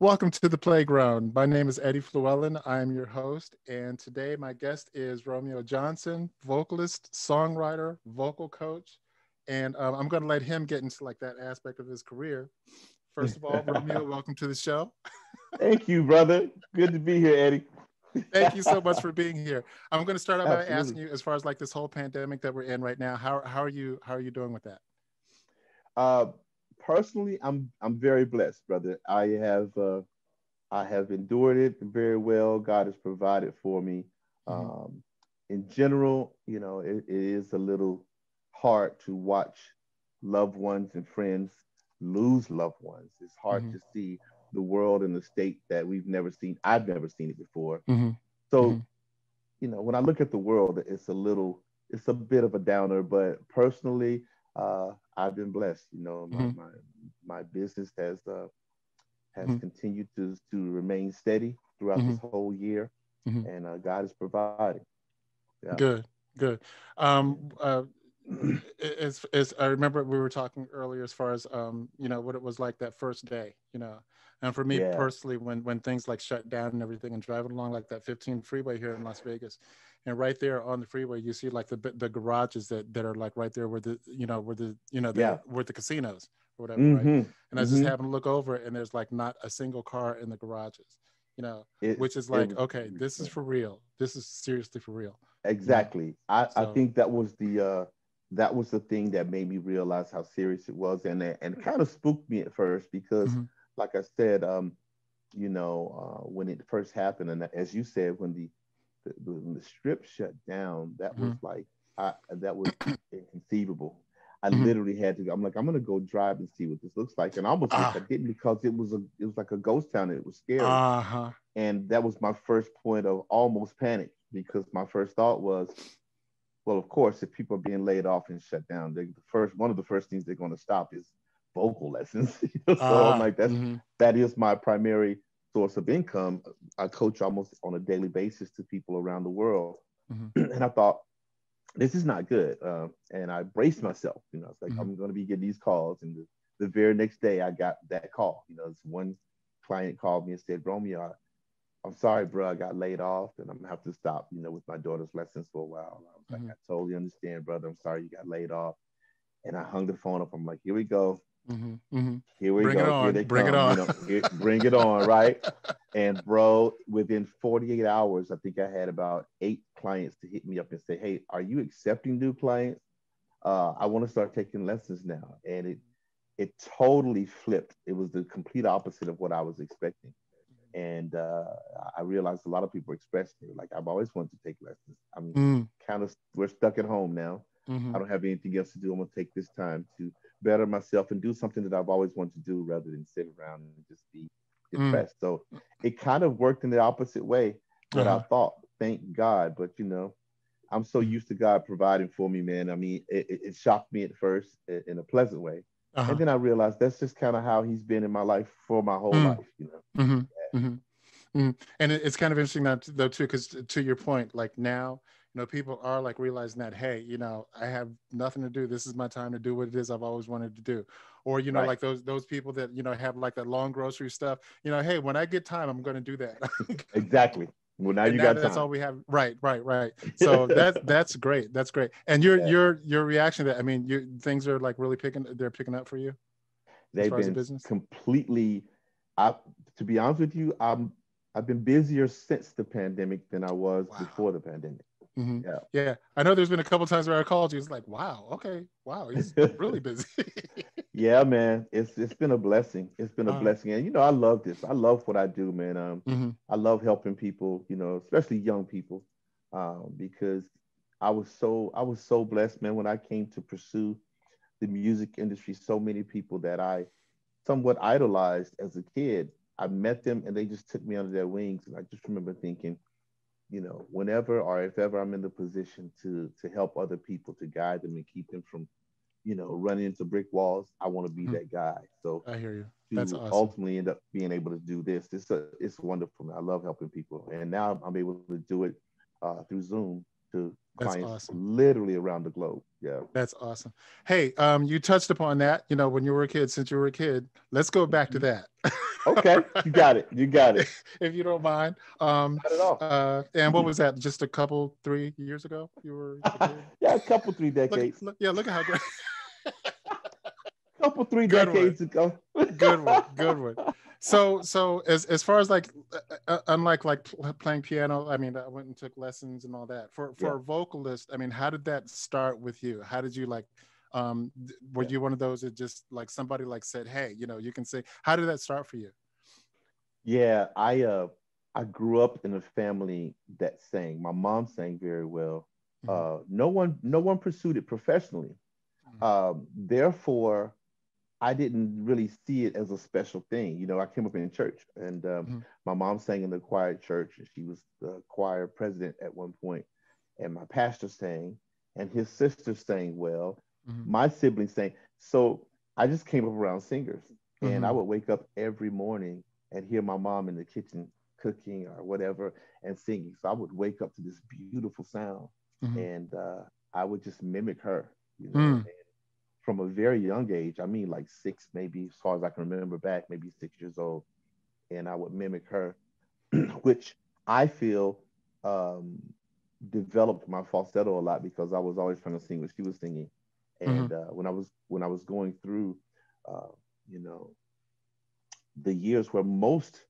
Welcome to the playground. My name is Eddie Fluellen. I am your host, and today my guest is Romeo Johnson, vocalist, songwriter, vocal coach, and um, I'm going to let him get into like that aspect of his career. First of all, Romeo, welcome to the show. Thank you, brother. Good to be here, Eddie. Thank you so much for being here. I'm going to start out by asking you, as far as like this whole pandemic that we're in right now, how how are you how are you doing with that? Uh, personally, I'm I'm very blessed, brother. I have uh, I have endured it very well. God has provided for me. Mm-hmm. Um, in general, you know, it, it is a little hard to watch loved ones and friends lose loved ones. It's hard mm-hmm. to see the world in the state that we've never seen. I've never seen it before. Mm-hmm. So, mm-hmm. you know, when I look at the world, it's a little, it's a bit of a downer. But personally, uh, I've been blessed. You know, my mm-hmm. my, my, business has uh, has mm-hmm. continued to to remain steady throughout this mm-hmm. whole year, mm-hmm. and uh, God is providing. Yeah. Good, good. Um, uh, as, as I remember we were talking earlier as far as um, you know what it was like that first day, you know. And for me yeah. personally, when when things like shut down and everything, and driving along like that 15 freeway here in Las Vegas, and right there on the freeway, you see like the the garages that that are like right there where the you know where the you know the, yeah. where the casinos or whatever, mm-hmm. right? And I mm-hmm. just having to look over, and there's like not a single car in the garages, you know, it, which is like, it, okay, this is for real. This is seriously for real. Exactly. I so, I think that was the. uh that was the thing that made me realize how serious it was and and kind of spooked me at first because mm-hmm. like i said um you know uh, when it first happened and as you said when the the, when the strip shut down that mm-hmm. was like I, that was inconceivable i mm-hmm. literally had to go i'm like i'm gonna go drive and see what this looks like and I almost uh, I didn't because it was a it was like a ghost town it was scary uh-huh. and that was my first point of almost panic because my first thought was well, of course, if people are being laid off and shut down, the first one of the first things they're going to stop is vocal lessons. so uh, I'm like, that's mm-hmm. that is my primary source of income. I coach almost on a daily basis to people around the world, mm-hmm. and I thought this is not good. Uh, and I braced myself. You know, it's like mm-hmm. I'm going to be getting these calls, and the, the very next day I got that call. You know, this one client called me and said, Romeo, I'm sorry, bro, I got laid off and I'm gonna have to stop, you know, with my daughter's lessons for a while. I was like, mm-hmm. I totally understand, brother. I'm sorry you got laid off. And I hung the phone up. I'm like, here we go. Mm-hmm. Mm-hmm. Here we bring go. It on. Here bring come. it on. You know, here, bring it on, right? and bro, within 48 hours, I think I had about eight clients to hit me up and say, Hey, are you accepting new clients? Uh, I want to start taking lessons now. And it it totally flipped. It was the complete opposite of what I was expecting and uh, I realized a lot of people expressed me like I've always wanted to take lessons. I'm mm. kind of we're stuck at home now. Mm-hmm. I don't have anything else to do. I'm gonna take this time to better myself and do something that I've always wanted to do rather than sit around and just be mm. depressed. Mm. So it kind of worked in the opposite way that uh-huh. I thought. Thank God, but you know, I'm so used to God providing for me, man. I mean, it, it shocked me at first in a pleasant way. Uh-huh. And then I realized that's just kind of how he's been in my life for my whole mm. life, you know. Mm-hmm. Mm-hmm. Mm-hmm. And it's kind of interesting that though too, because to your point, like now, you know, people are like realizing that, hey, you know, I have nothing to do. This is my time to do what it is I've always wanted to do. Or, you know, right. like those those people that, you know, have like that long grocery stuff, you know, hey, when I get time, I'm gonna do that. exactly. Well, now and you now got that's time. all we have. Right, right, right. So that's that's great. That's great. And your yeah. your your reaction to that, I mean, you things are like really picking they're picking up for you. They've been the completely I to be honest with you, I'm I've been busier since the pandemic than I was wow. before the pandemic. Mm-hmm. Yeah. Yeah. I know there's been a couple times where I called you. It's like, wow, okay, wow, he's really busy. yeah, man. It's it's been a blessing. It's been a uh, blessing. And you know, I love this. I love what I do, man. Um, mm-hmm. I love helping people, you know, especially young people. Um, because I was so I was so blessed, man, when I came to pursue the music industry, so many people that I somewhat idolized as a kid. I met them and they just took me under their wings. And I just remember thinking, you know, whenever or if ever I'm in the position to to help other people, to guide them and keep them from, you know, running into brick walls, I want to be mm-hmm. that guy. So I hear you. That's awesome. ultimately end up being able to do this. It's a, it's wonderful. I love helping people, and now I'm able to do it uh, through Zoom to That's clients awesome. literally around the globe. Yeah. That's awesome. Hey, um, you touched upon that, you know, when you were a kid, since you were a kid. Let's go back to mm-hmm. that. okay. You got it. You got it. if you don't mind. Um Not at all. Uh, and what was that? Just a couple, three years ago? You were yeah, a couple, three decades. Look, look, yeah, look at how great couple three good decades one. ago. good one. Good one so so as as far as like uh, uh unlike like playing piano i mean i went and took lessons and all that for for yeah. a vocalist i mean how did that start with you how did you like um were yeah. you one of those that just like somebody like said hey you know you can say how did that start for you yeah i uh i grew up in a family that sang my mom sang very well mm-hmm. uh no one no one pursued it professionally mm-hmm. um therefore I didn't really see it as a special thing. You know, I came up in church and um, mm-hmm. my mom sang in the choir at church and she was the choir president at one point. And my pastor sang and his sister sang well. Mm-hmm. My siblings sang. So I just came up around singers mm-hmm. and I mm-hmm. would wake up every morning and hear my mom in the kitchen cooking or whatever and singing. So I would wake up to this beautiful sound mm-hmm. and uh, I would just mimic her, you know. From a very young age. I mean, like six, maybe as far as I can remember back, maybe six years old, and I would mimic her, which I feel um, developed my falsetto a lot because I was always trying to sing what she was singing, and mm-hmm. uh, when I was when I was going through, uh, you know, the years where most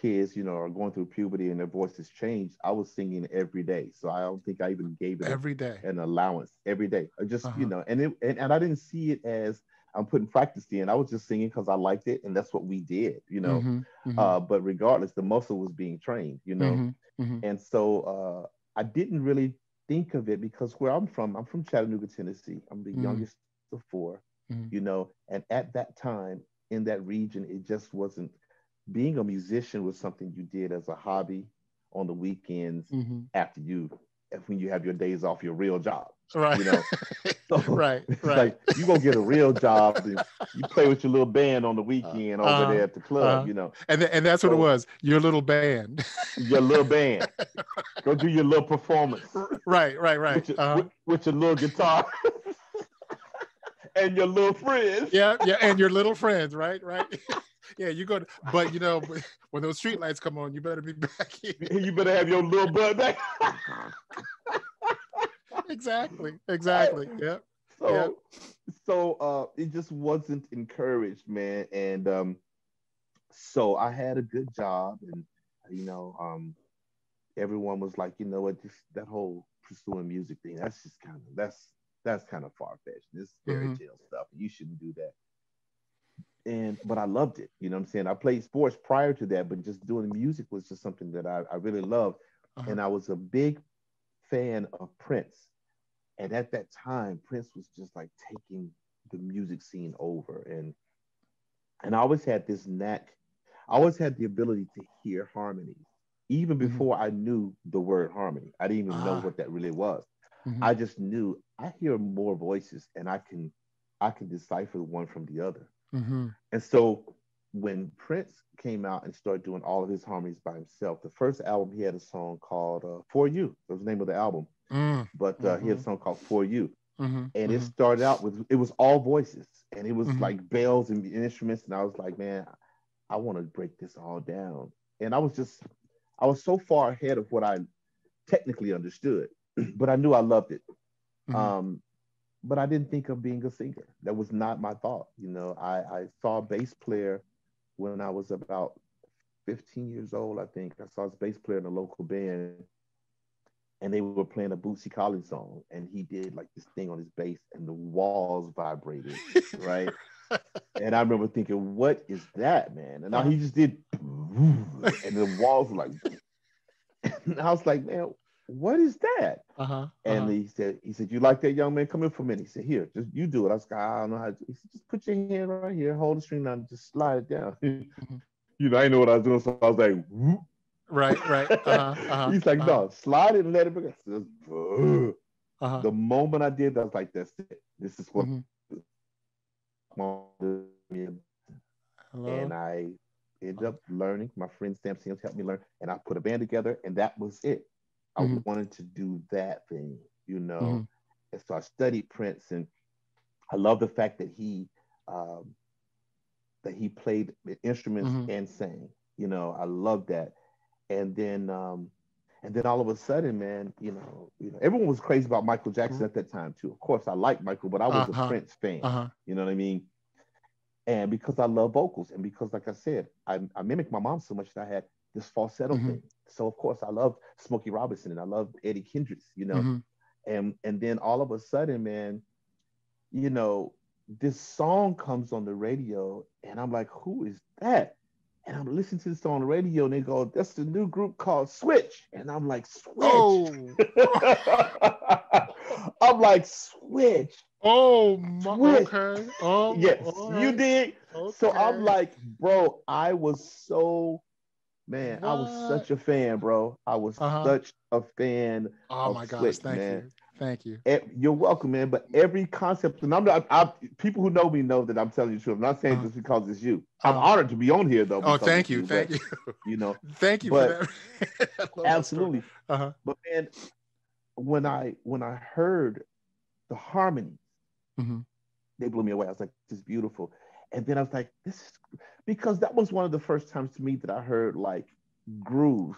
kids, you know, are going through puberty and their voices change, I was singing every day. So I don't think I even gave it every day an allowance every day. I just, uh-huh. you know, and it and, and I didn't see it as I'm putting practice in. I was just singing because I liked it, and that's what we did, you know. Mm-hmm, mm-hmm. Uh, but regardless, the muscle was being trained, you know. Mm-hmm, mm-hmm. and so uh, I didn't really think of it because where I'm from, I'm from Chattanooga, Tennessee. I'm the mm-hmm. youngest of 4 mm-hmm. you know. And at that time in that region, it just wasn't being a musician was something you did as a hobby on the weekends mm-hmm. after you when you have your days off your real job right. you know? So right right. like you go get a real job and you play with your little band on the weekend uh, over uh, there at the club uh, you know? And th- and that's so, what it was your little band. Your little band. Go do your little performance. Right right right. With your, uh-huh. with, with your little guitar. And your little friends. Yeah yeah and your little friends right right yeah, you go. To, but you know, when those street lights come on, you better be back here. You better have your little butt back. exactly. Exactly. Yeah. So, yep. so uh, it just wasn't encouraged, man. And um, so I had a good job, and you know, um, everyone was like, you know what, just that whole pursuing music thing, that's just kind of that's that's kind of far fetched. This fairy mm-hmm. tale stuff. You shouldn't do that and but I loved it. You know what I'm saying? I played sports prior to that, but just doing music was just something that I, I really loved. Uh-huh. And I was a big fan of Prince. And at that time, Prince was just like taking the music scene over. And and I always had this knack, I always had the ability to hear harmonies, even mm-hmm. before I knew the word harmony. I didn't even uh-huh. know what that really was. Mm-hmm. I just knew I hear more voices and I can I can decipher one from the other. Mm-hmm. And so when Prince came out and started doing all of his harmonies by himself, the first album he had a song called uh, "For You." That was the name of the album. Mm-hmm. But uh, he had a mm-hmm. song called "For You," mm-hmm. and it mm-hmm. started out with it was all voices, and it was mm-hmm. like bells and instruments. And I was like, man, I want to break this all down. And I was just, I was so far ahead of what I technically understood, but I knew I loved it. Um, but I didn't think of being a singer. That was not my thought. You know, I, I saw a bass player when I was about 15 years old, I think. I saw a bass player in a local band and they were playing a Bootsy Collins song and he did like this thing on his bass and the walls vibrated, right? and I remember thinking, what is that, man? And now he just did and the walls were like and I was like, man, what is that? Uh-huh, uh-huh. And he said, he said, you like that young man? Come here for a minute. He said, here, just you do it. I was like, I don't know how to do it. He said, just put your hand right here, hold the string down, just slide it down. Mm-hmm. you know, I know what I was doing, so I was like, Whoop. right, right. Uh-huh, uh-huh, He's like, uh-huh. no, slide it and let it go. Uh-huh. The moment I did, I was like, that's it. This is what mm-hmm. and I ended up learning. My friend Sam Sims helped me learn, and I put a band together, and that was it mm-hmm. I wanted to do that thing, you know. Mm-hmm. And so I studied Prince, and I love the fact that he um, that he played instruments mm-hmm. and sang. You know, I love that. And then um, and then all of a sudden, man, you know, you know, everyone was crazy about Michael Jackson mm-hmm. at that time too. Of course, I like Michael, but I was uh-huh. a Prince fan. Uh-huh. You know what I mean? And because I love vocals, and because, like I said, I, I mimicked my mom so much that I had this falsetto mm-hmm. thing. So of course, I loved Smokey Robinson and I loved Eddie Kendricks. You know, mm-hmm. and and then all of a sudden, man, you know, this song comes on the radio, and I'm like, who is that? And I'm listening to this on the radio, and they go, "That's the new group called Switch," and I'm like, "Switch." Oh. I'm like, "Switch." Oh, my, okay. Oh, yes, right. you did. Okay. So I'm like, bro, I was so, man, what? I was such a fan, bro. I was uh-huh. such a fan. Oh my gosh, thank man. you. Thank you. You're welcome, man. But every concept, and I'm not, I, people who know me know that I'm telling you the truth. I'm not saying uh, just because it's you. I'm uh, honored to be on here, though. Oh, thank you, thank you. You know, thank you but, absolutely. Uh-huh. But man, when I when I heard the harmonies, mm-hmm. they blew me away. I was like, "This is beautiful," and then I was like, "This is," because that was one of the first times to me that I heard like groove.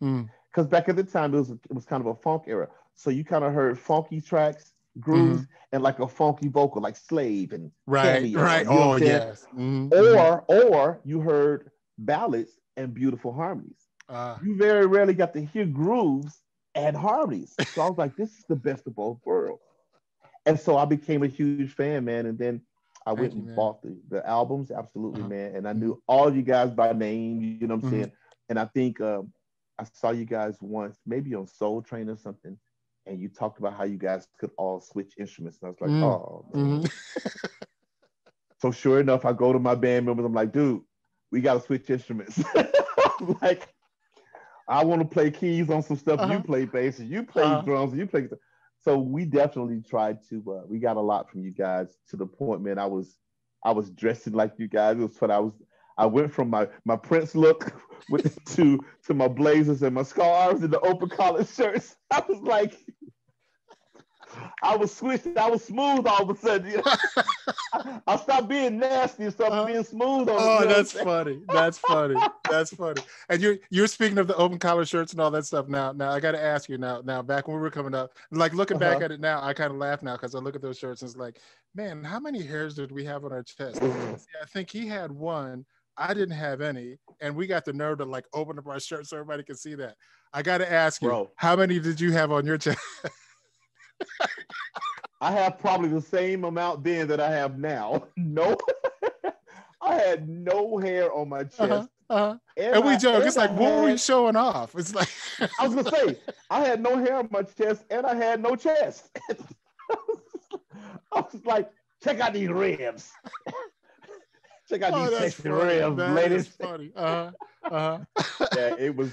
Because mm. back at the time, it was it was kind of a funk era. So you kind of heard funky tracks, grooves, mm-hmm. and like a funky vocal, like Slave and right, Cameo, right. oh yes. Mm-hmm. Or or you heard ballads and beautiful harmonies. Uh, you very rarely got to hear grooves and harmonies. So I was like, this is the best of both worlds. And so I became a huge fan, man. And then I went and you, bought the, the albums, absolutely, uh-huh. man. And I knew all you guys by name, you know what I'm mm-hmm. saying? And I think um, I saw you guys once, maybe on Soul Train or something and you talked about how you guys could all switch instruments. And I was like, mm. oh. Mm-hmm. so sure enough, I go to my band members. I'm like, dude, we got to switch instruments. like, I want to play keys on some stuff. Uh-huh. You play bass, and you play uh-huh. drums, and you play. So we definitely tried to. Uh, we got a lot from you guys to the point, man. I was, I was dressing like you guys. It was fun. I was I went from my my Prince look with, to to my blazers and my scarves and the open collar shirts. I was like, I was switched. I was smooth all of a sudden. You know? I, stopped being nasty and started uh, being smooth. Oh, that's funny. That's funny. That's funny. And you're you're speaking of the open collar shirts and all that stuff. Now, now I got to ask you now. Now, back when we were coming up, like looking uh-huh. back at it now, I kind of laugh now because I look at those shirts and it's like, man, how many hairs did we have on our chest? See, I think he had one I didn't have any, and we got the nerve to like open up our shirt so everybody can see that. I got to ask you, Bro. how many did you have on your chest? I have probably the same amount then that I have now. No, I had no hair on my uh-huh, chest. Uh-huh, uh-huh. And, and, we joke, it's like, what were we showing off? It's like, I was gonna say, I had no hair on my chest and I had no chest. I was like, check out these ribs. Check out oh, these sexy ribs, ladies. Funny. Uh-huh. Uh-huh. yeah, it was.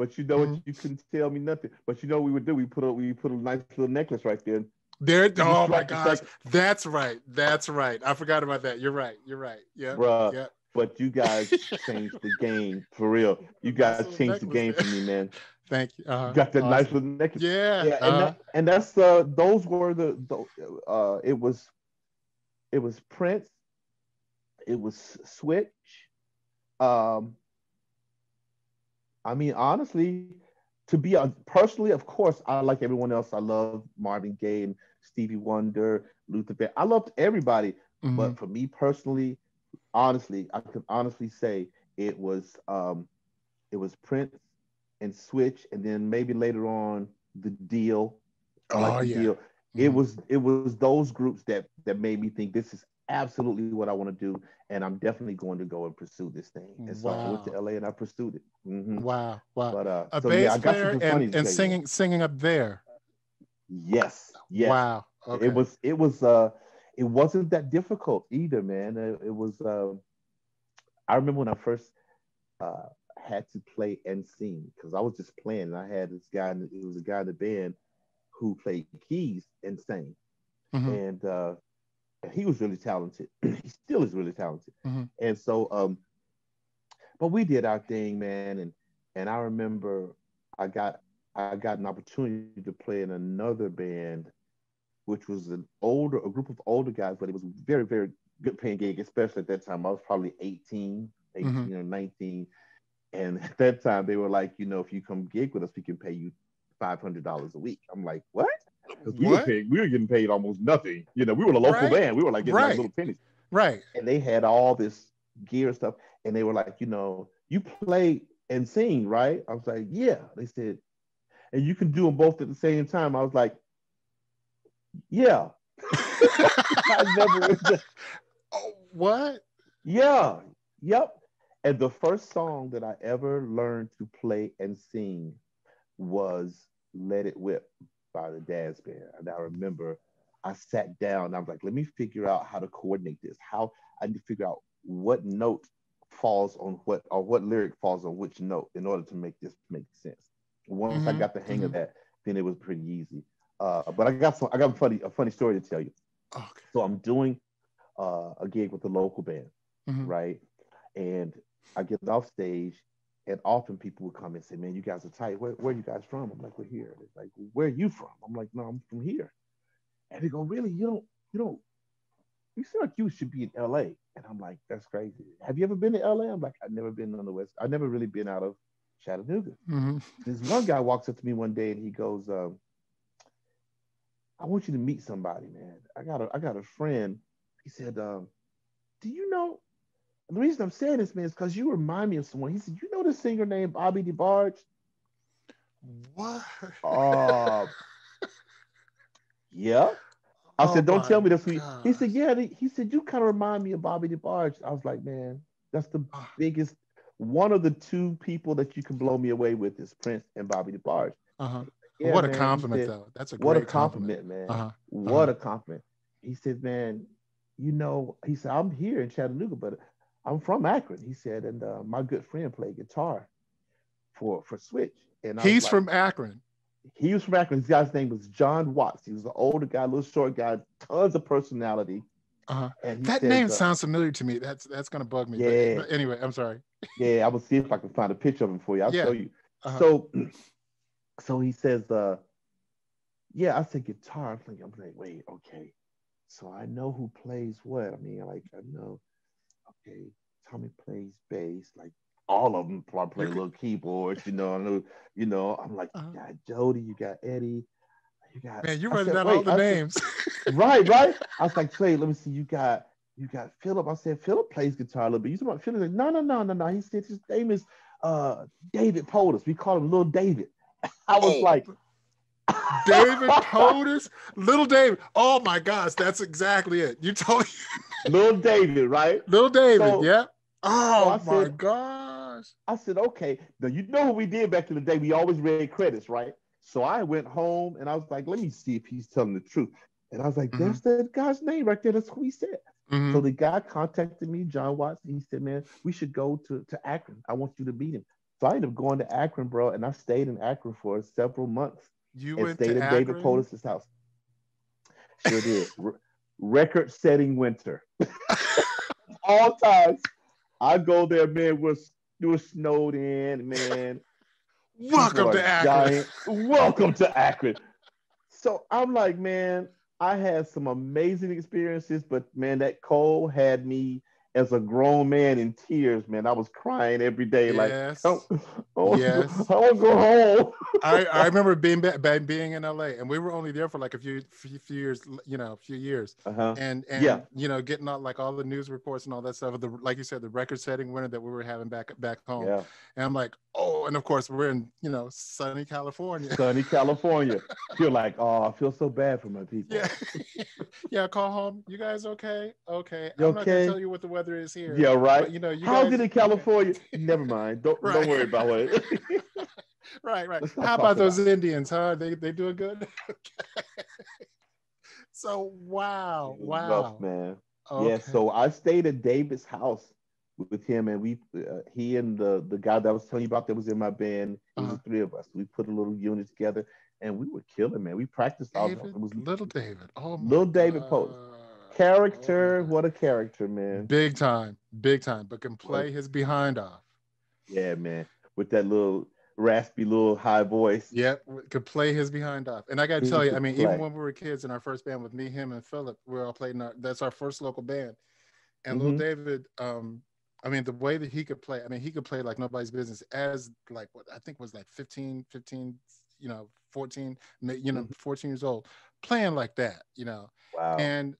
But you know mm-hmm. what? You couldn't tell me nothing. But you know what we would do? We put a we put a nice little necklace right there. There. Oh my gosh, that's right. That's right. I forgot about that. You're right. You're right. Yeah. Bruh. Yeah. But you guys changed the game for real. You guys changed the game for me, man. Thank you. Uh-huh. you got that awesome. nice little necklace. Yeah. Yeah. Uh-huh. And, that, and that's uh those were the, the uh it was it was Prince it was Switch. Um, I mean, honestly, to be uh, personally, of course, I like everyone else. I love Marvin Gaye and Stevie Wonder, Luther Van. I loved everybody, mm-hmm. but for me personally, honestly, I can honestly say it was um, it was Prince and Switch, and then maybe later on the Deele. I like oh, the yeah. Deele. Mm-hmm. It was it was those groups that that made me think this is absolutely what I want to do, and I'm definitely going to go and pursue this thing. And so wow. I went to LA and I pursued it. Mm-hmm. Wow, wow! But uh, a so, bass yeah, player and, and singing, singing up there. Yes, yes. Wow. Okay. It was, it was, uh, it wasn't that difficult either, man. It, it was. Uh, I remember when I first uh, had to play and sing because I was just playing, and I had this guy. It was a guy in the band who played keys and sang, mm-hmm. and uh, he was really talented. he still is really talented. Mm-hmm. And so, um, but we did our thing, man. And and I remember I got I got an opportunity to play in another band, which was an older, a group of older guys, but it was very, very good paying gig, especially at that time. I was probably 18, 18 mm-hmm. or 19. And at that time, they were like, you know, if you come gig with us, we can pay you $500 a week. I'm like, what? We were, paying, we were getting paid almost nothing. You know, we were a local right. band. We were like getting right. like little pennies. Right. And they had all this gear stuff. And they were like, you know, you play and sing, right? I was like, yeah. They said, and you can do them both at the same time. I was like, yeah. I never. oh, what? Yeah. Yep. And the first song that I ever learned to play and sing was Let It Whip by the Dazz Band. And I remember I sat down I was like, let me figure out how to coordinate this. How I need to figure out what note falls on what or what lyric falls on which note in order to make this make sense. Once mm-hmm. I got the hang mm-hmm. of that, then it was pretty easy. Uh, but I got some I got a funny a funny story to tell you. Okay. So I'm doing uh, a gig with the local band, mm-hmm. right? And I get off stage, and often people would come and say, "Man, you guys are tight. Where, where are you guys from?" I'm like, "We're here." They're like, "Where are you from?" I'm like, "No, I'm from here." And they go, "Really? You don't? You don't? You feel like you should be in L.A." And I'm like, "That's crazy. Have you ever been to L.A.?" I'm like, "I've never been on the West. I've never really been out of Chattanooga." Mm-hmm. This one guy walks up to me one day and he goes, um, "I want you to meet somebody, man. I got a I got a friend." He said, um, "Do you know?" the reason I'm saying this, man, is because you remind me of someone. He said, "You know the singer named Bobby DeBarge?" What? Uh, yeah. I oh said, "Don't tell me this." He, he said, "Yeah." He said, "You kind of remind me of Bobby DeBarge." I was like, "Man, that's the ah. biggest." One of the two people that you can blow me away with is Prince and Bobby DeBarge. Uh-huh. Yeah, what man, a compliment, said, though. That's a what a compliment, compliment. man. Uh-huh. What uh-huh. a compliment. He said, "Man, you know," he said, "I'm here in Chattanooga, but I'm from Akron, he said, and uh, my good friend played guitar for for Switch. And he's like, from Akron. He was from Akron. This guy's name was John Watts. He was an older guy, little short guy, tons of personality. Uh-huh. that said, name uh, sounds familiar to me. That's that's gonna bug me. Yeah. But, but anyway, I'm sorry. yeah, I will see if I can find a picture of him for you. I'll yeah. show you. Uh-huh. So, so he says, uh, "Yeah," I said guitar. I'm like, I'm like, wait, okay. So I know who plays what. I mean, like I know okay, Tommy plays bass, like all of them probably play little keyboards, you know. You know, I'm like, uh-huh. you got Jody, you got Eddie, you got man, you're running down all the I names. Said, right, right. I was like, wait, let me see, you got you got Philip. I said, Philip plays guitar a little bit. You talking about Philip? Like, no, no, no, no, no. He said his name is uh David Potus. We call him Little David. I was oh. like, David POTUS, little David. Oh my gosh, that's exactly it. You told me. little David, right? Little David, so, yeah. Oh so my said, I said, okay. Now you know what we did back in the day. We always read credits, right? So I went home and I was like, let me see if he's telling the truth. And I was like, mm-hmm. there's that guy's name right there. That's who he said. Mm-hmm. So the guy contacted me, John Watson. He said, man, we should go to, to Akron. I want you to meet him. So I ended up going to Akron, bro, and I stayed in Akron for several months. You and went stayed to at Akron? David Potus's house. Sure did. record setting winter. All times. I go there, man. We're, we're snowed in, man. Welcome to Akron. Giant. Welcome to Akron. So I'm like, man, I had some amazing experiences, but man, that cold had me as a grown man in tears, man. I was crying every day, yes. like, oh, oh, yes. I want to go home. I, I remember being back being in LA, and we were only there for like a few few, few years, you know, a few years, uh-huh. and and yeah. you know, getting all like all the news reports and all that stuff. The like you said, the record-setting winter that we were having back back home, yeah. and I'm like, oh, and of course we're in you know sunny California, sunny California. feel like, oh, I feel so bad for my people. Yeah, yeah. Call home. You guys okay? Okay. You I'm okay? not gonna tell you what the weather weather is here. Yeah, right. But, you know, you how guys, did in California? Never mind. Don't right. don't worry about it. right, right. How about those about Indians? Huh? They they doing good. so wow, wow, man. Okay. Yeah. So I stayed at David's house with him, and we uh, he and the the guy that I was telling you about that was in my band. It was uh-huh. the three of us. We put a little unit together, and we were killing, man. We practiced all. David, it was little David. Oh, little David Post character. What a character, man. Big time, big time. But can play his behind off. Yeah, man. With that little raspy little high voice. Yep, could play his behind off. And I got to tell you, I mean, play. even when we were kids in our first band with me, him, and Philip, we all played in our. That's our first local band. And mm-hmm. little David, um, I mean, the way that he could play, I mean, he could play like nobody's business as like what I think was like 15, 15, you know, 14, you know, mm-hmm. 14 years old, playing like that, you know. Wow. And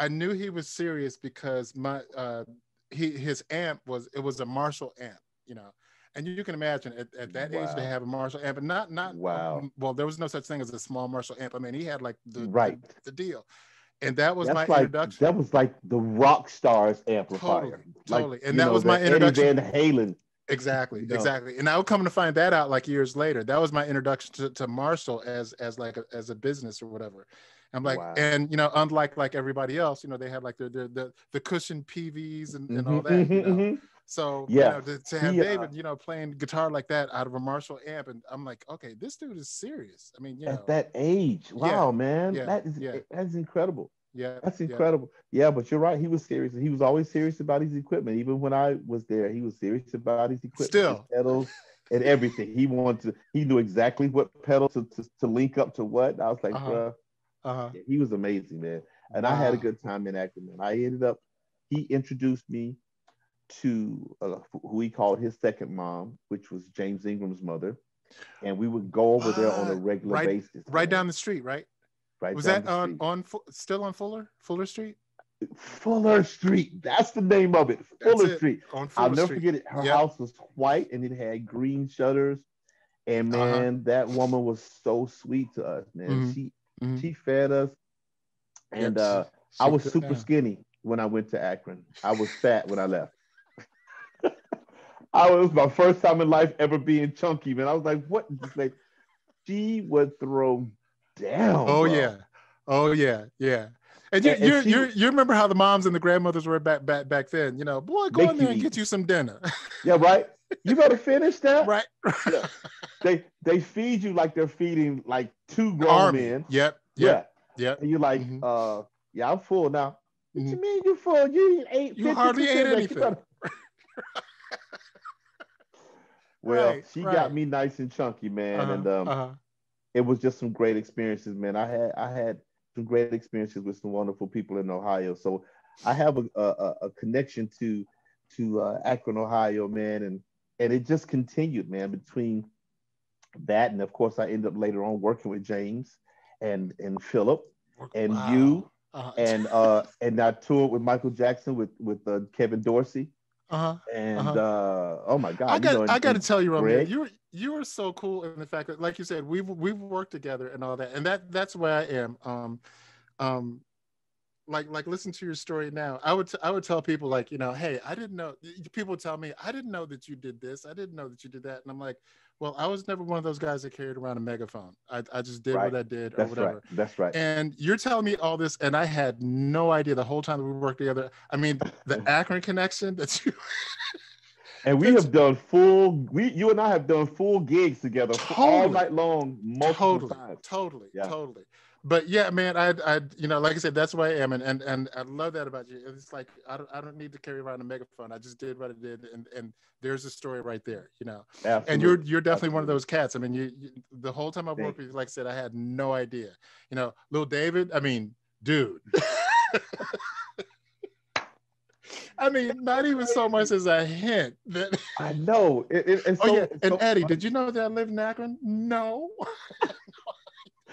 I knew he was serious because my uh he his amp was it was a Marshall amp, you know. And you, you can imagine at, at that wow. age to have a Marshall amp, but not not wow. Um, well, there was no such thing as a small Marshall amp. I mean, he had like the right the, the deal and that was That's my like, introduction. That was like the rock stars amplifier. Totally, totally. Like, and that know, was my introduction. Eddie Van Halen. Exactly, exactly. And I was coming to find that out like years later. That was my introduction to, to Marshall as as like a, as a business or whatever. I'm like, wow. and you know, unlike like everybody else, you know, they had like the the the, the cushion PVs and, and all that. You know? Mm-hmm. So yeah, you know, to, to, have yeah. David, you know, playing guitar like that out of a Marshall amp, and I'm like, okay, this dude is serious. I mean, you at know, that age, wow, yeah, man, yeah, that is yeah. that's incredible. Yeah, that's incredible. Yeah. but you're right. He was serious. He was always serious about his equipment. Even when I was there, he was serious about his equipment, still his pedals and everything. He wanted to. He knew exactly what pedal to, to, to link up to what. I was like, uh-huh. Uh-huh. he was amazing, man. And wow. I had a good time in Akron. Man, I ended up. He introduced me to uh, who he called his second mom, which was James Ingram's mother, and we would go over uh, there on a regular right, basis. Right man. down the street, right? Right. Was that on on still on Fuller Fuller Street? Fuller Street. That's the name of it. Fuller it. Street. On Fuller I'll never Street. forget it. Her yep. house was white and it had green shutters. And uh-huh. man, uh-huh. that woman was so sweet to us, man. Mm-hmm. She mm-hmm. she fed us. And yep. uh, I was super skinny when I went to Akron. I was fat when I left. I was my first time in life ever being chunky, man. I was like, what? Like, she would throw down. Oh bro. yeah, oh yeah, yeah. And you, and, you, you, you remember how the moms and the grandmothers were back back back then. You know, boy, go in there and eat. get you some dinner. yeah, right. You gotta finish that. right. yeah. They they feed you like they're feeding like two grown Army. men. Yep. Yep. Yeah. Yep. And you're like, mm-hmm. uh, yeah, I'm full now. What mm-hmm. you mean you full? You ate. You hardly ate anything. well, right, she right. got me nice and chunky, man, uh-huh, and um, uh-huh it was just some great experiences, man. I had I had some great experiences with some wonderful people in Ohio. So I have a, a, a connection to to uh, Akron, Ohio, man, and and it just continued, man, between that and of course I ended up later on working with James and and Philip and wow. you uh-huh. and uh and I toured with Michael Jackson with with uh, Kevin Dorsey. Uh-huh. And uh-huh. uh oh my god, I got you know, I got to tell you, Romeo, you you are so cool in the fact that, like you said, we've we've worked together and all that, and that that's where I am. Um, um, like like listen to your story now. I would t- I would tell people like you know, hey, I didn't know. People tell me I didn't know that you did this. I didn't know that you did that, and I'm like, well, I was never one of those guys that carried around a megaphone. I, I just did right. what I did or That's whatever. Right. That's right. And you're telling me all this, and I had no idea the whole time that we worked together. I mean, the mm. Akron connection that you And we have done full. We, you and I have done full gigs together totally, all night long, multiple totally, times. Totally, yeah. totally. But yeah, man, I, I, you know, like I said, that's who I am, and and and I love that about you. It's like I don't, I don't need to carry around a megaphone. I just did what I did, and and there's a story right there, you know. Absolutely. And you're you're definitely Absolutely. one of those cats. I mean, you, you the whole time I worked with you, like I said, I had no idea. You know, little David. I mean, dude. I mean, not even so much as a hint that I know. It, it, oh so, yeah, and so Eddie, funny. did you know that I live in Akron? No.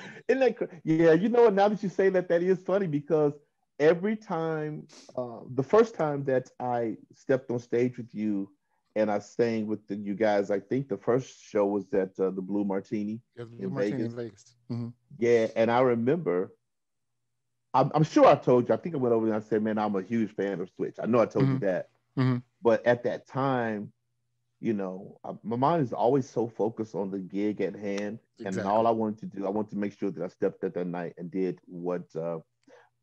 Isn't that yeah? You know what? Now that you say that, that is funny because every time, uh, the first time that I stepped on stage with you and I sang with the, you guys, I think the first show was at uh, the Blue Martini yeah, Blue in Martini Vegas. In Vegas. Mm-hmm. Yeah, and I remember I'm, I'm, sure I told you. I think I went over there and I said, "Man, I'm a huge fan of Switch." I know I told mm-hmm. you that, mm-hmm. but at that time, you know, I, my mind is always so focused on the gig at hand, exactly. and all I wanted to do, I wanted to make sure that I stepped up that night and did what uh,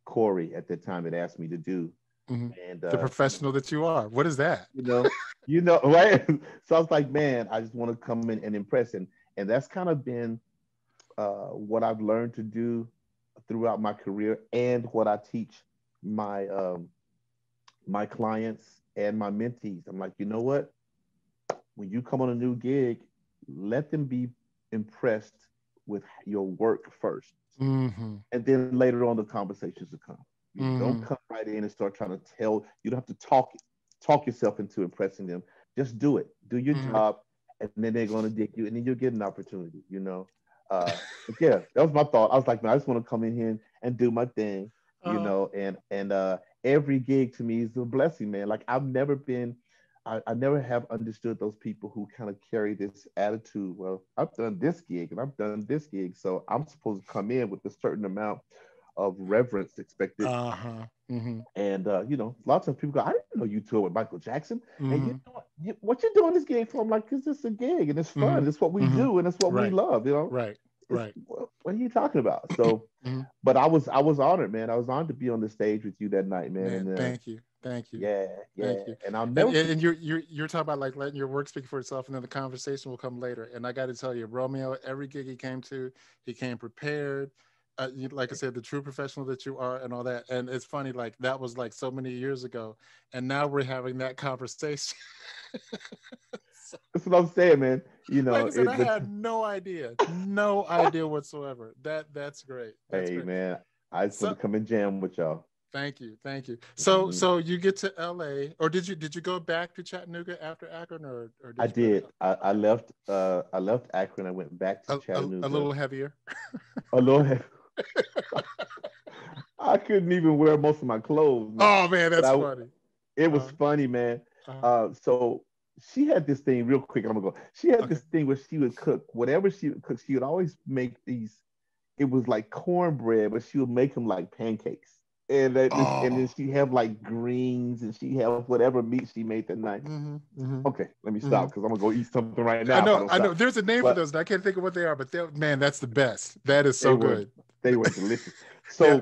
Corey at the time had asked me to do. Mm-hmm. And uh, the professional that you are, what is that? You know, you know, right? so I was like, man, I just want to come in and impress, and and that's kind of been uh, what I've learned to do throughout my career and what I teach my um, my clients and my mentees. I'm like, you know what? When you come on a new gig, let them be impressed with your work 1st mm-hmm. and then later on the conversations will come. You mm-hmm. don't come right in and start trying to tell. You don't have to talk talk yourself into impressing them. Just do it. Do your mm-hmm. job, and then they're going to dig you, and then you'll get an opportunity. You know. Uh, yeah, that was my thought. I was like, man, I just want to come in here and, and do my thing. You uh-huh. know, and and uh, every gig to me is a blessing, man. Like I've never been I, I, never have understood those people who kind of carry this attitude. Well, I've done this gig and I've done this gig, so I'm supposed to come in with a certain amount of reverence expected. Uh-huh. Mm-hmm. And uh, you know, lots of people go, "I didn't know you toured with Michael Jackson." Mm-hmm. And you mm-hmm. know you, what you're doing this gig for? I'm like, "Cause it's a gig and it's fun. Mm-hmm. It's what we mm-hmm. do and it's what right. we love." You know, right? Right. What, what, are you talking about? So, mm-hmm. but I was I was honored, man. I was honored to be on the stage with you that night, man. man and, uh, thank you. Thank you. Yeah, yeah. Thank you. And I'll never. And, and, you're you're you're talking about like letting your work speak for itself, and then the conversation will come later. And I got to tell you, Romeo, every gig he came to, he came prepared. Uh, you, like I said, the true professional that you are, and all that. And it's funny, like that was like so many years ago, and now we're having that conversation. so, That's what I'm saying, man. You know, like I, said, it, I had no idea, no idea whatsoever. That that's great. That's hey, great. man, I just so, want to come and jam with y'all. Thank you, thank you. So, mm-hmm. so you get to LA, or did you did you go back to Chattanooga after Akron, or, or did I did. I, I, left. Uh, I left Akron. I went back to a, Chattanooga. A, a little heavier. a little heavier. I couldn't even wear most of my clothes. Man. Oh man, that's I, funny. It was uh, funny, man. Uh-huh. Uh, so she had this thing real quick. I'm gonna go. She had okay. this thing where she would cook whatever she would cook. She would always make these. It was like cornbread, but she would make them like pancakes and that, oh. and then she have like greens and she have whatever meat she made that night. Mm-hmm, mm-hmm. Okay, let me stop because mm-hmm. I'm gonna go eat something right now. I know, I, I know. There's a name but, for those, and I can't think of what they are. But man, that's the best. That is so they good. Were, they were delicious. So, yeah.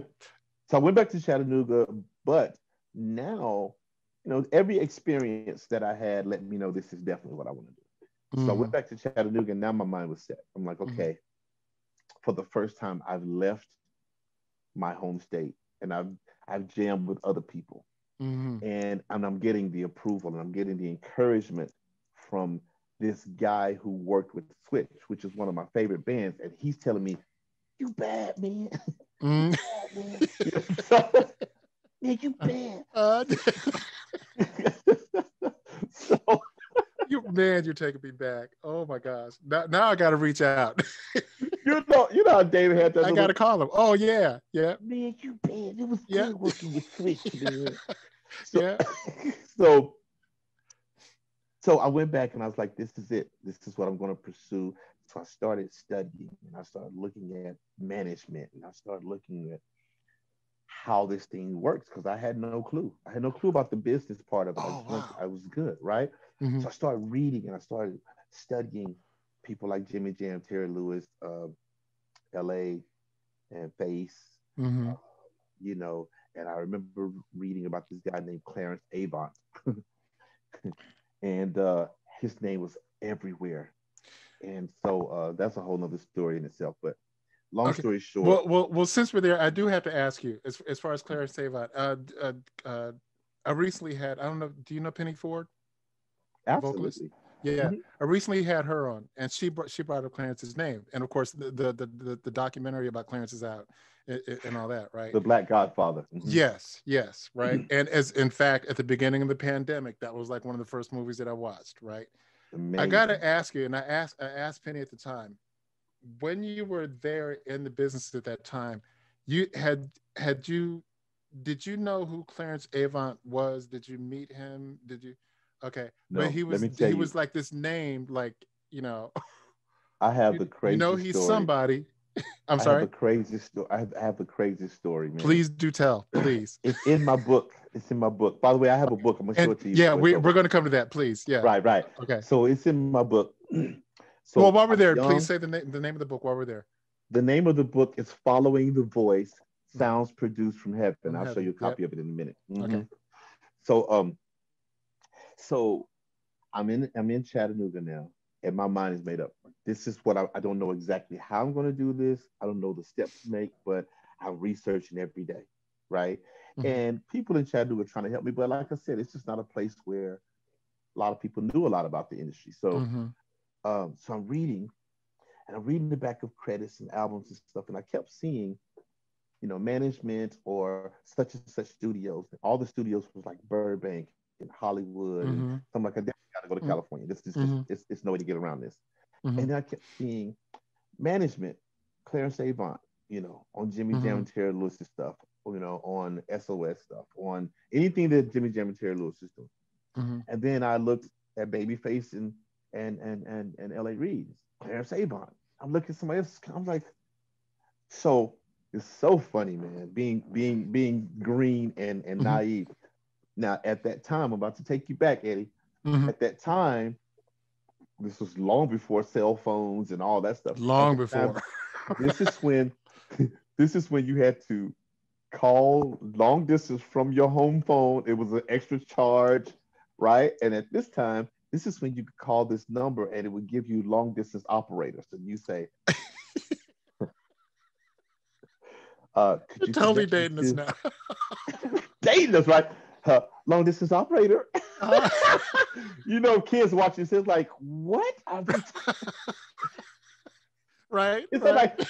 so I went back to Chattanooga, but now, you know, every experience that I had let me know this is definitely what I want to do. So I went mm-hmm. back to Chattanooga, and now my mind was set. I'm like, mm-hmm. okay, for the first time, I've left my home state and I've I've jammed with other people, mm-hmm. and and I'm getting the approval and I'm getting the encouragement from this guy who worked with Switch, which is one of my favorite bands, and he's telling me, "You bad man, mm. you bad, man. man, you bad." Uh, so you man, you're taking me back. Oh my gosh. Now, now I gotta reach out. you know, you know how David had that. I little... gotta call him. Oh yeah, yeah. Man, you bad. It was yeah. good working with Switch, man. so, yeah. so so I went back and I was like, this is it. This is what I'm gonna pursue. So I started studying and I started looking at management and I started looking at how this thing works because I had no clue. I had no clue about the business part of it. Oh, I, was, oh, wow. I was good, right? Mm-hmm. So I started reading and I started studying people like Jimmy Jam, Terry Lewis, uh, L.A. and Face, mm-hmm. uh, you know. And I remember reading about this guy named Clarence Avant, and uh, his name was everywhere. And so uh, that's a whole nother story in itself. But long okay. story short, well, well, well, since we're there, I do have to ask you as as far as Clarence Avant. Uh, uh, uh, I recently had I don't know. Do you know Penny Ford? Absolutely. Vocalist? Yeah, mm-hmm. I recently had her on, and she brought she brought up Clarence's name, and of course the the the, the documentary about Clarence is out, and, and, all that, right? The Black Godfather. Mm-hmm. Yes, yes, right. Mm-hmm. And as in fact, at the beginning of the pandemic, that was like one of the first movies that I watched, right? Amazing. I got to ask you, and I asked I asked Penny at the time, when you were there in the business at that time, you had had you did you know who Clarence Avant was? Did you meet him? Did you? Okay, no, but he was he you, was like this name, like you know. I have the crazy. You know, he's story. somebody. I'm I sorry. Have a crazy story. I have, I have a crazy story, man. Please do tell, please. it's in my book. It's in my book. By the way, I have a book. I'm gonna and, show it to you. Yeah, we, we're going to come to that, please. Yeah. Right, right. Okay. So it's in my book. so well, while we're there, young, please say the name the name of the book while we're there. The name of the book is "Following the Voice: Sounds Produced from Heaven." From I'll heaven. show you a copy yep. of it in a minute. Mm-hmm. Okay. So um, so I'm in I'm in Chattanooga now, and my mind is made up. This is what I, I don't know exactly how I'm going to do this. I don't know the steps to make, but I'm researching every day, right? Mm-hmm. And people in Chattanooga are trying to help me, but like I said, it's just not a place where a lot of people knew a lot about the industry. So mm-hmm. um, so I'm reading, and I'm reading the back of credits and albums and stuff, and I kept seeing, you know, management or such and such studios. All the studios was like Burbank and Hollywood. Mm-hmm. And so I'm like, I definitely got to go to mm-hmm. California. This is mm-hmm. it's, it's no way to get around this. Mm-hmm. And then I kept seeing management, Clarence Avant, you know, on Jimmy Jam and mm-hmm. Terry Lewis's stuff, you know, on SOS stuff, on anything that Jimmy Jam and Terry Lewis is doing. Mm-hmm. And then I looked at Babyface and and and and and L.A. Reid, Clarence Avant. I'm looking at somebody else. I'm like, so it's so funny, man. Being being being green and and mm-hmm. naive. Now at that time, I'm about to take you back, Eddie. Mm-hmm. At that time, this was long before cell phones and all that stuff. Long before. Time, this is when this is when you had to call long distance from your home phone. It was an extra charge, right? And at this time, this is when you could call this number and it would give you long distance operators. And you say, uh, could you totally dating us now. dating us, right? Uh, long distance operator. Uh, you know, kids watching this like, what? right? It's right. like,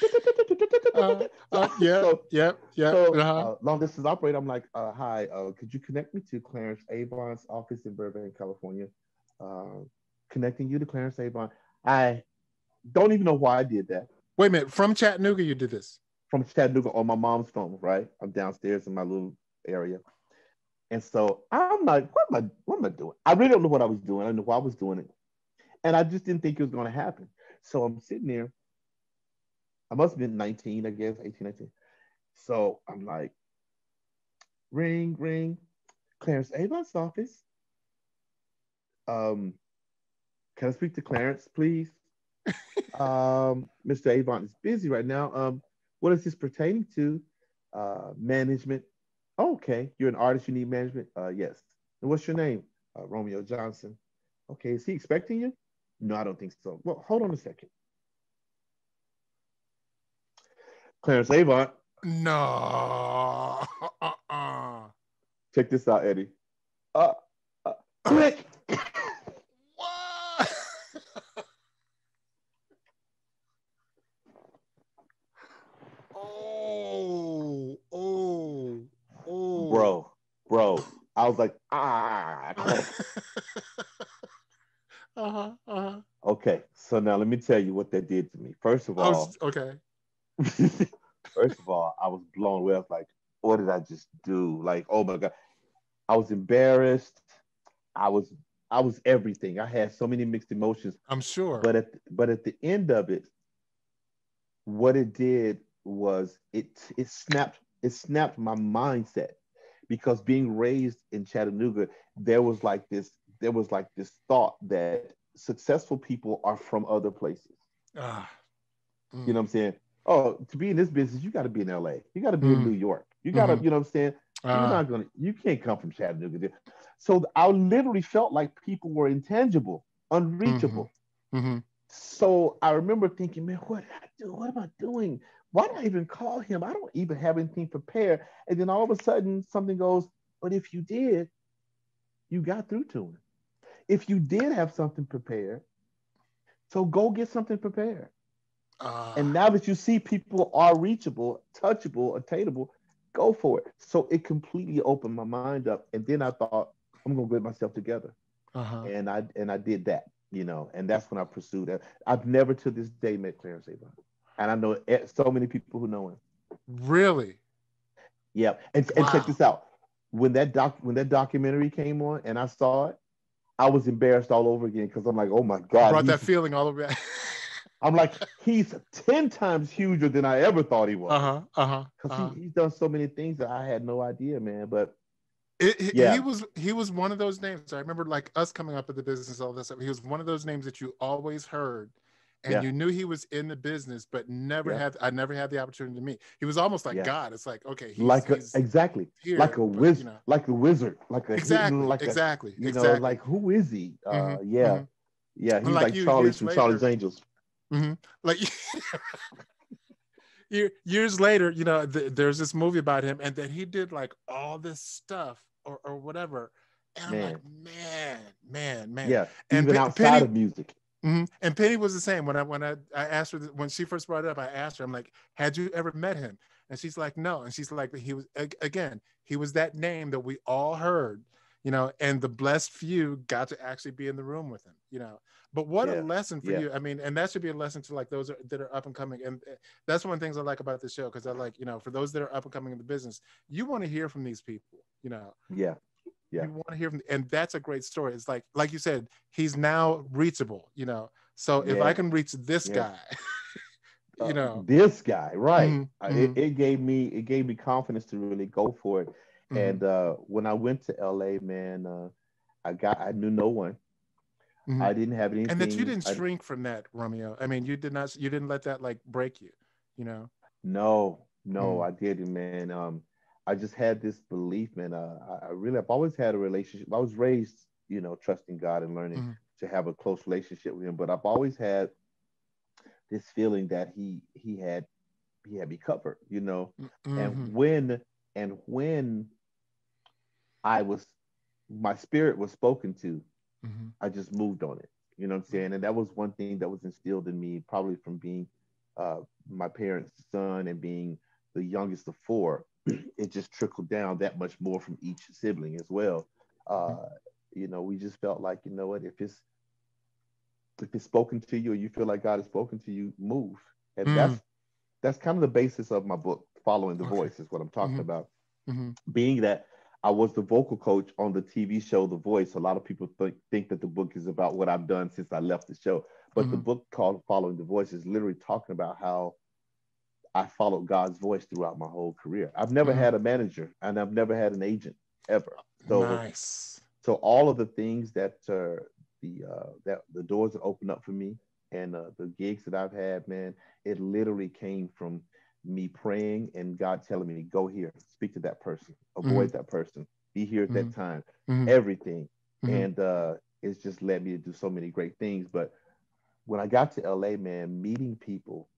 uh, uh, yeah, so, yeah, yeah. So, uh-huh. uh, long distance operator. I'm like, uh, hi, uh, could you connect me to Clarence Avant's office in Burbank, California? Uh, connecting you to Clarence Avant. I don't even know why I did that. Wait a minute, from Chattanooga, you did this? From Chattanooga on my mom's phone, right? I'm downstairs in my little area. And so I'm like, what am I, what am I doing? I really don't know what I was doing. I don't know why I was doing it. And I just didn't think it was going to happen. So I'm sitting there. I must have been 19, I guess, 18, 19. So I'm like, ring, ring, Clarence Avant's office um, can I speak to Clarence, please? um, Mr. Avant is busy right now. Um, what is this pertaining to? Uh, management. Oh, okay, you're an artist. You need management. Uh, yes. And what's your name? Uh, Romeo Johnson. Okay, is he expecting you? No, I don't think so. Well, hold on a second. Clarence Avant. No. Uh-uh. Check this out, Eddie. Uh, uh, click. bro. I was like, ah. uh-huh, uh-huh. Okay, so now let me tell you what that did to me. First of all, was, okay. first of all, I was blown away. I was like, what did I just do? Like, oh my god, I was embarrassed. I was, I was everything. I had so many mixed emotions. I'm sure. But at, but at the end of it, what it did was it, it snapped, it snapped my mindset because being raised in Chattanooga, there was like this, there was like this thought that successful people are from other places. Ah. Mm. You know what I'm saying? Oh, to be in this business, you got to be in LA. You got to be mm. in New York. You got to, mm-hmm. you know what I'm saying? You're ah. not gonna, you can't come from Chattanooga. So I literally felt like people were intangible, unreachable. Mm-hmm. Mm-hmm. So I remember thinking, man, what did I do? What am I doing? Why do I even call him? I don't even have anything prepared. And then all of a sudden something goes, but if you did, you got through to him. If you did have something prepared, so go get something prepared. Uh, and now that you see people are reachable, touchable, attainable, go for it. So it completely opened my mind up. And then I thought, I'm gonna get myself together. Uh-huh. And I and I did that, you know, and that's when I pursued it. I've never to this day met Clarence Avant and I know so many people who know him. Really? Yeah. And, wow. and check this out. When that doc when that documentary came on and I saw it, I was embarrassed all over again because I'm like, oh my god, I brought that feeling all over. I'm like, he's ten times huger than I ever thought he was. Uh huh. Uh huh. Because uh-huh. he, he's done so many things that I had no idea, man. But it, yeah. he was he was one of those names. I remember like us coming up at the business, all this stuff. He was one of those names that you always heard and yeah. you knew he was in the business, but never yeah. had I never had the opportunity to meet. He was almost like yeah. God. It's like okay, he's, like a, he's exactly here, like a wizard, you know. like a wizard, like a exactly, hidden, like exactly, a, you exactly. know, like who is he? Uh, mm-hmm. Yeah, mm-hmm. yeah, he's like, like you, Charlie from later, Charlie's Angels. Mm-hmm. Like years later, you know, th- there's this movie about him, and then he did like all this stuff or or whatever. And man. I'm like, man, man, man. Yeah, and even P- outside Penny, of music Mm-hmm. And Penny was the same. When I when I, I asked her when she first brought it up, I asked her, I'm like, had you ever met him? And she's like, no. And she's like, he was again, he was that name that we all heard, you know, and the blessed few got to actually be in the room with him, you know. But what yeah. a lesson for yeah. you. I mean, and that should be a lesson to like those that are up and coming. And eh, that's one of the things I like about this show because I like, you know, for those that are up and coming in the business, you want to hear from these people, you know. Yeah. Yeah. You want to hear from, and that's a great story. It's like, like you said, he's now reachable, you know. So yeah. if I can reach this guy, you uh, know, this guy, right? Mm-hmm. It, mm-hmm. it, gave me, it gave me confidence to really go for it. Mm-hmm. And uh, when I went to LA, man, uh, I got, I knew no one. Mm-hmm. I didn't have anything. And that you didn't shrink I, from that, Romeo. I mean, you did not. You didn't let that like break you. You know. No, no, mm. I didn't, man. Um, I just had this belief, man. Uh, I, I, really, I've always had a relationship. I was raised, you know, trusting God and learning mm. to have a close relationship with Him. But I've always had this feeling that He He had He had me covered, you know. Mm-hmm. And when and when I was, my spirit was spoken to mm-hmm. I just moved on it. You know what I'm saying? And that was one thing that was instilled in me, probably from being uh, my parents' son and being the youngest of four. it just trickled down that much more from each sibling as well. Uh, mm-hmm. you know, we just felt like, you know what, if it's if it's spoken to you or you feel like God has spoken to you, move. And mm that's that's kind of the basis of my book, Following the okay. Voice, is what I'm talking mm-hmm. about. Mm-hmm. Being that I was the vocal coach on the TV show The Voice. A lot of people think, think that the book is about what I've done since I left the show. But mm-hmm. the book called Following the Voice is literally talking about how I followed God's voice throughout my whole career. I've never mm-hmm. had a manager and I've never had an agent ever. So, nice. so all of the things that uh, the uh, that the doors that opened up for me and uh, the gigs that I've had, man, it literally came from me praying and God telling me, go here, speak to that person, avoid mm-hmm. that person, be here at mm-hmm. that time, mm-hmm. everything. Mm-hmm. And uh, it's just led me to do so many great things. But when I got to LA, man, meeting people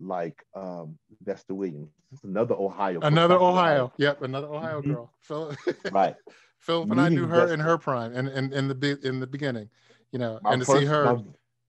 like um, Vesta Williams, another Ohio. Another Ohio. Yep, another Ohio mm-hmm. girl. Phil, right. Philip and I knew her Vesta. in her prime and in, in, the in the beginning, you know, my and to first, see her. My,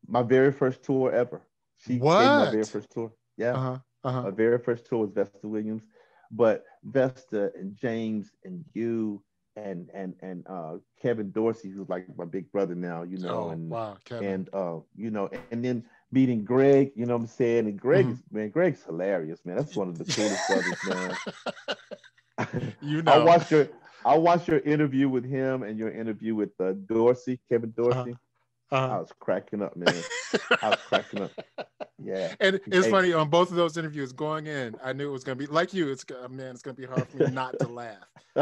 my, very first tour ever. She what? my very first tour. Yeah. Uh-huh. Uh-huh. My very first tour was Vesta Williams, but Vesta and James and you and and and uh, Kevin Dorsey, who's like my big brother now, you know, oh, and wow, Kevin. and uh, you know, and then meeting Greg, you know what I'm saying? And Greg mm-hmm. is man, Greg's hilarious, man. That's one of the coolest brothers, man. you know, I watched your I watched your interview with him and your interview with uh, Dorsey, Kevin Dorsey. Uh-huh. Uh-huh. I was cracking up, man. I was cracking up. Yeah. And it's hey. funny on both of those interviews going in, I knew it was gonna be like you. It's man, it's gonna be hard for me not to laugh.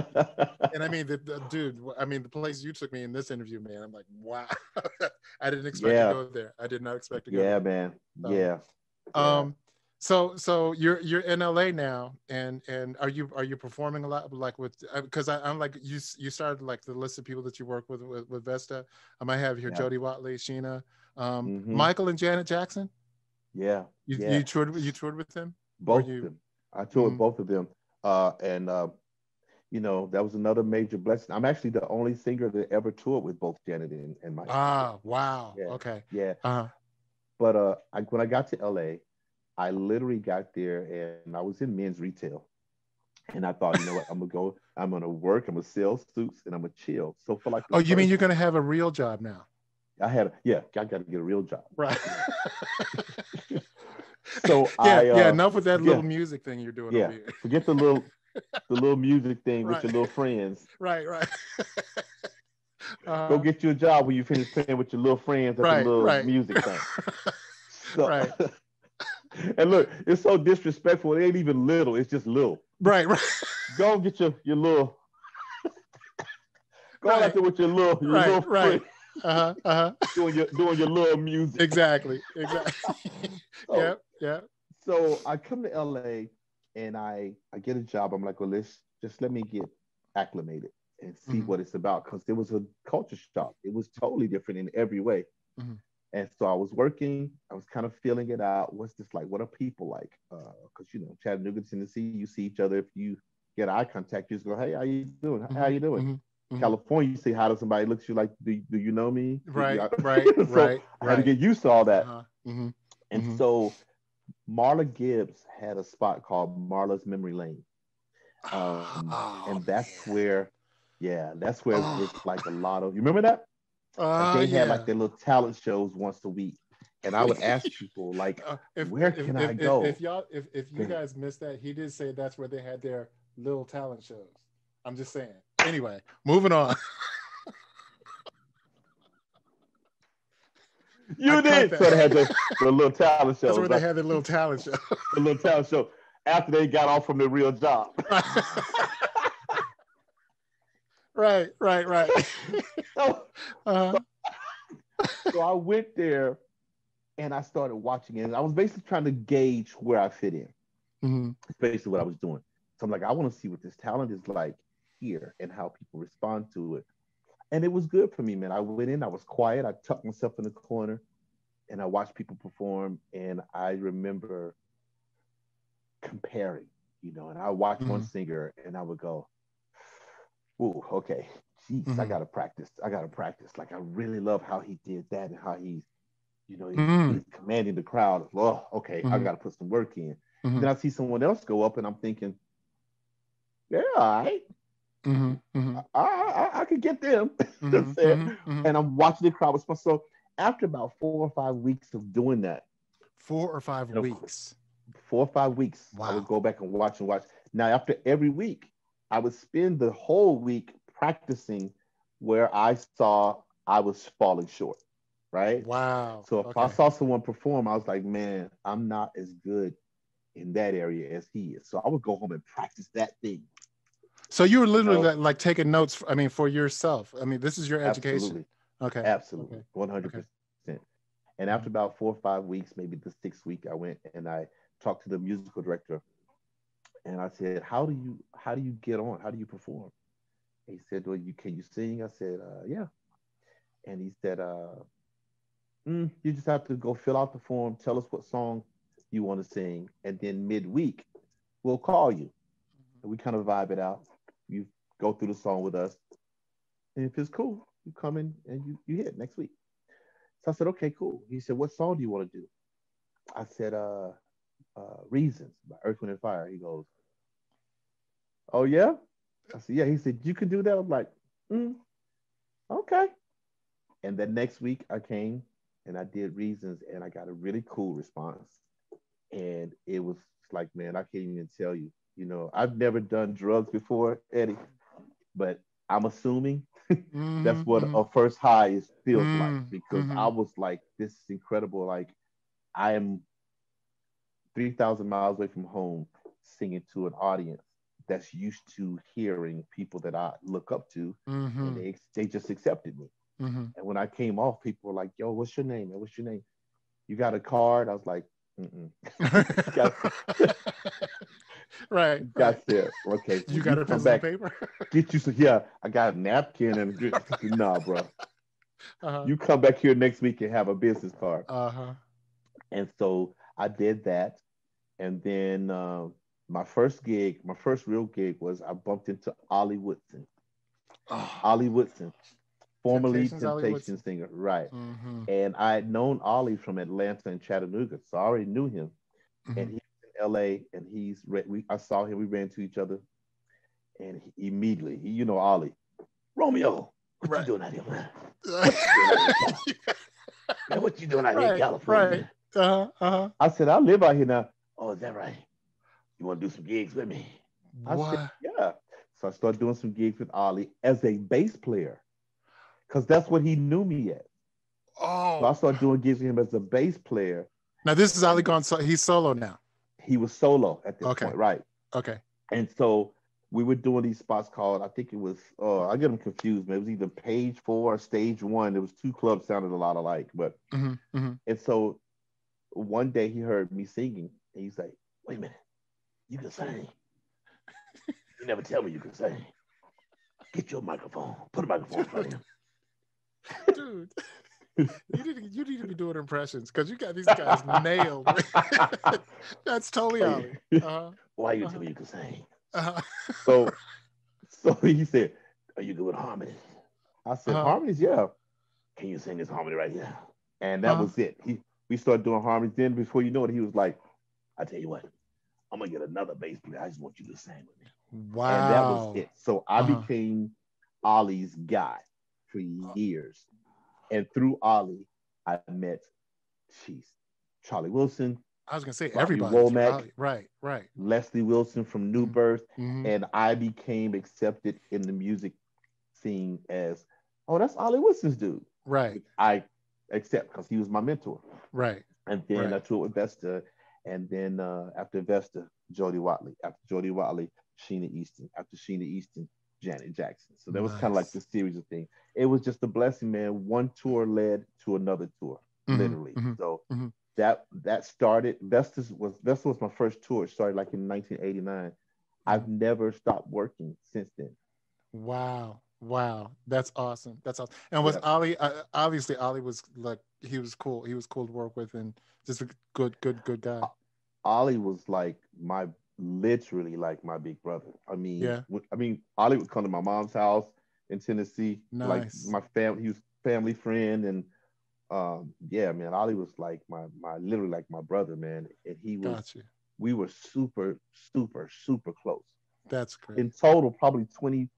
and I mean, the, the, dude, I mean, the place you took me in this interview, man. I'm like, wow. I didn't expect yeah. to go there. I did not expect to go. Yeah, there. man. Yeah. Um, so so you're you're in LA now, and and are you are you performing a lot like with because uh, I'm like you you started like the list of people that you work with with, with Vesta. I might have here yeah. Jody Watley, Sheena, um, mm-hmm. Michael and Janet Jackson. Yeah, you yeah. you toured you toured with them. Both you... of them. I toured mm-hmm. both of them, uh, and uh, you know that was another major blessing. I'm actually the only singer that ever toured with both Janet and, and Michael. Ah, wow. Yeah. Okay. Yeah. Uh-huh. But uh, I, when I got to LA, I literally got there and I was in men's retail. And I thought, you know what, I'm gonna go, I'm gonna work, I'm gonna sell suits and I'm gonna chill. So for like Oh, you mean you're gonna have a real job now? I had a, yeah, I gotta get a real job. Right. so yeah, I, uh, yeah, enough with that yeah, little music thing you're doing. Yeah, forget the little the little music thing right. with your little friends. Right, right. Uh, Go get you a job when you finish playing with your little friends at right, the little right. music thing. So, right. and look, it's so disrespectful. It ain't even little. It's just little. Right, right. Go get your your little. Go right. out there with your little your right, little right. Uh-huh, uh-huh. Doing your doing your little music. Exactly. Exactly. so, yep. Yeah. So I come to LA and I I get a job. I'm like, well, let's just let me get acclimated and see mm-hmm. what it's about because there was a culture shock. It was totally different in every way. Mm-hmm. And so I was working, I was kind of feeling it out. What's this like? What are people like? Because, uh, you know, Chattanooga, Tennessee, you see each other. If you get eye contact, you just go, hey, how you doing? Mm-hmm. How you doing? Mm-hmm. California, you say hi to somebody, looks you like, do, do you know me? Right, right, so right. I had to get used to all that. Uh-huh. Mm-hmm. And mm-hmm. so Marla Gibbs had a spot called Marla's Memory Lane. Um, oh, and that's man. where, yeah, that's where oh. it's like a lot of, you remember that? Uh, they yeah. had like their little talent shows once a week. And I would ask people like, uh, if, where can if, I go? If, if y'all, if, if you guys missed that, he did say that's where they had their little talent shows. I'm just saying. Anyway, moving on. You I did. So they had the, the little talent show. That's where they had the little talent show. the little talent show after they got off from their real job. Right, right, right. so, uh-huh. so I went there and I started watching it. And I was basically trying to gauge where I fit in. Mm-hmm. basically what I was doing. So I'm like, I want to see what this talent is like here and how people respond to it. And it was good for me, man. I went in, I was quiet, I tucked myself in the corner and I watched people perform. And I remember comparing, you know, and I watched mm-hmm. one singer and I would go, Ooh, okay, jeez, mm-hmm. I gotta practice. I gotta practice. Like I really love how he did that and how he's, you know, he's, mm-hmm. he's commanding the crowd. Well, okay, I mm-hmm. gotta put some work in. Mm-hmm. Then I see someone else go up and I'm thinking, yeah, all right. Mm-hmm, mm-hmm. I, I, I could get them. And I'm watching the crowd response. So after about four or five weeks of doing that, four or five you know, weeks, four or five weeks, wow. I would go back and watch and watch. Now after every week, I would spend the whole week practicing where I saw I was falling short. Right. Wow. So if okay. I saw someone perform, I was like, man, I'm not as good in that area as he is. So I would go home and practice that thing so you were literally like, like, taking notes. I mean, for yourself. I mean, this is your education. Absolutely. Okay. Absolutely. One hundred percent. And after about four or five weeks, maybe the sixth week, I went and I talked to the musical director, and I said, "How do you how do you get on? How do you perform?" he said, "Well, you can you sing?" I said, uh, "Yeah." And he said, uh, mm, "You just have to go fill out the form. Tell us what song you want to sing, and then midweek, we'll call you, and we kind of vibe it out." you go through the song with us. And if it's cool, you come in and you, you hit next week. So I said, okay, cool. He said, what song do you want to do? I said, uh, uh, Reasons by Earth, Wind, and Fire. He goes, oh, yeah? I said, yeah. He said, you can do that? I'm like, mm, okay. And then next week I came and I did Reasons and I got a really cool response. And it was like, man, I can't even tell you you know, I've never done drugs before, Eddie, but I'm assuming mm-hmm, that's what mm-hmm. a first high is feels mm-hmm, like because mm-hmm. I was like, this is incredible. Like, I am 3,000 miles away from home singing to an audience that's used to hearing people that I look up to, and mm-hmm. they, they just accepted me. Mm-hmm. And when I came off, people were like, yo, what's your name? And What's your name? You got a card? I was like, right. That's right. it. Okay. You got a piece of paper? get you some. Yeah, I got a napkin and nah, bro. Uh-huh. You come back here next week and have a business card. Uh huh. And so I did that, and then uh, my first gig, my first real gig was I bumped into Ollie Woodson. Oh. Ollie Woodson, formerly Temptation singer, right? Mm-hmm. And I had known Ollie from Atlanta and Chattanooga, so I already knew him. Mm-hmm. And he LA, and he's we I saw him. We ran into each other, and he, immediately, he, you know, Ollie, Romeo, what right. you doing out here, man? man, what you doing out right, here in California? Right. Uh-huh, uh-huh. I said, I live out here now. Oh, is that right? You want to do some gigs with me? What? I said, yeah. So I started doing some gigs with Ollie as a bass player, because that's what he knew me as. Oh. So I started doing gigs with him as a bass player. Now this is Ollie gone. So he's solo now he was solo at this okay. point, right? Okay. And so we were doing these spots called, I think it was, uh, I get them confused, man. It was either page four or stage one. There was two clubs sounded a lot alike, but mm-hmm, mm-hmm. and so one day he heard me singing and he's like, wait a minute, you can sing. you never tell me you can sing. Get your microphone. Put a microphone in front of him. Dude you need you need to be doing impressions because you got these guys nailed. That's totally Ollie. Uh-huh. Why you uh-huh. tell me you can sing? Uh-huh. so, so he said, Are you good with harmonies? I said, uh-huh. Harmonies, yeah. Can you sing this harmony right here? And that uh-huh. was it. He we started doing harmonies. Then before you know it, he was like, I tell you what, I'm gonna get another bass player. I just want you to sing with me. Wow. And that was it. So I uh-huh. became Ollie's guy for years. And through Ollie, I met jeez, Charlie Wilson. I was gonna say Bobby everybody. Womack, right, right. Leslie Wilson from New mm-hmm. Birth, mm-hmm. and I became accepted in the music scene as, oh, that's Ollie Woodson's dude. Right. I accept because he was my mentor. Right. And then right. I toured with Vesta, and then uh, after Vesta, Jody Watley. After Jody Watley, Sheena Easton. After Sheena Easton, Janet Jackson. So that nice. was kind of like the series of things. It was just a blessing, man. One tour led to another tour, mm-hmm. literally. Mm-hmm. So mm-hmm. that that started. Vesta was Vesta was my first tour. It started like in 1989. I've mm-hmm. never stopped working since then. Wow. Wow, that's awesome. That's awesome. And was yeah. Ollie uh, obviously Ollie was like he was cool. He was cool to work with and just a good, good, good guy. Ollie was like my literally like my big brother. I mean, yeah. I mean, Ollie would come to my mom's house in Tennessee. Nice. Like my family, he was family friend, and um, yeah, man, Ollie was like my my literally like my brother, man. And he was. Gotcha. We were super, super, super close. That's great. In total, probably 20,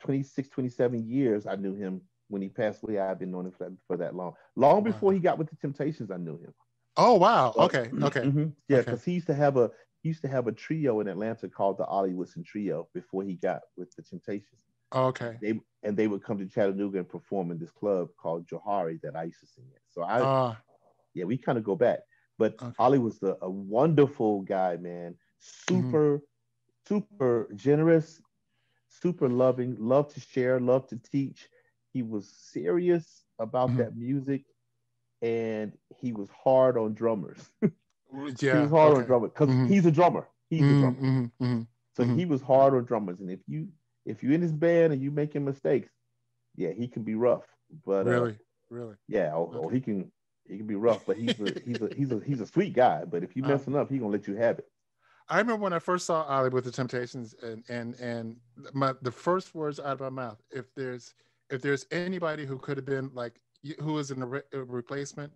26, 27 years, I knew him. When he passed away, I've been knowing him for that, for that long. Long before he got with the Temptations, I knew him. Oh wow! Okay, okay, mm-hmm. yeah, because okay. he used to have a he used to have a trio in Atlanta called the Ollie Woodson Trio before he got with the Temptations. Oh, okay. They and they would come to Chattanooga and perform in this club called Johari that I used to sing at. So I, uh, yeah, we kind of go back. But okay. Ollie was a, a, wonderful guy, man. Super, mm-hmm. super generous, super loving, loved to share, loved to teach. He was serious about mm-hmm. that music, and he was hard on drummers. Yeah, he was hard okay. on drummers because mm-hmm. he's a drummer. He's mm-hmm, a drummer. Mm-hmm, mm-hmm, so he was hard on drummers, and if you if you're in his band and you're making mistakes, yeah, he can be rough. But really, uh, really, yeah, or, okay. or, he can he can be rough, but he's a he's a he's a he's a sweet guy. But if you uh-huh. messing up, he gonna let you have it. I remember when I first saw Ollie with the Temptations, and and and my the first words out of my mouth, if there's if there's anybody who could have been like who was in re- a replacement,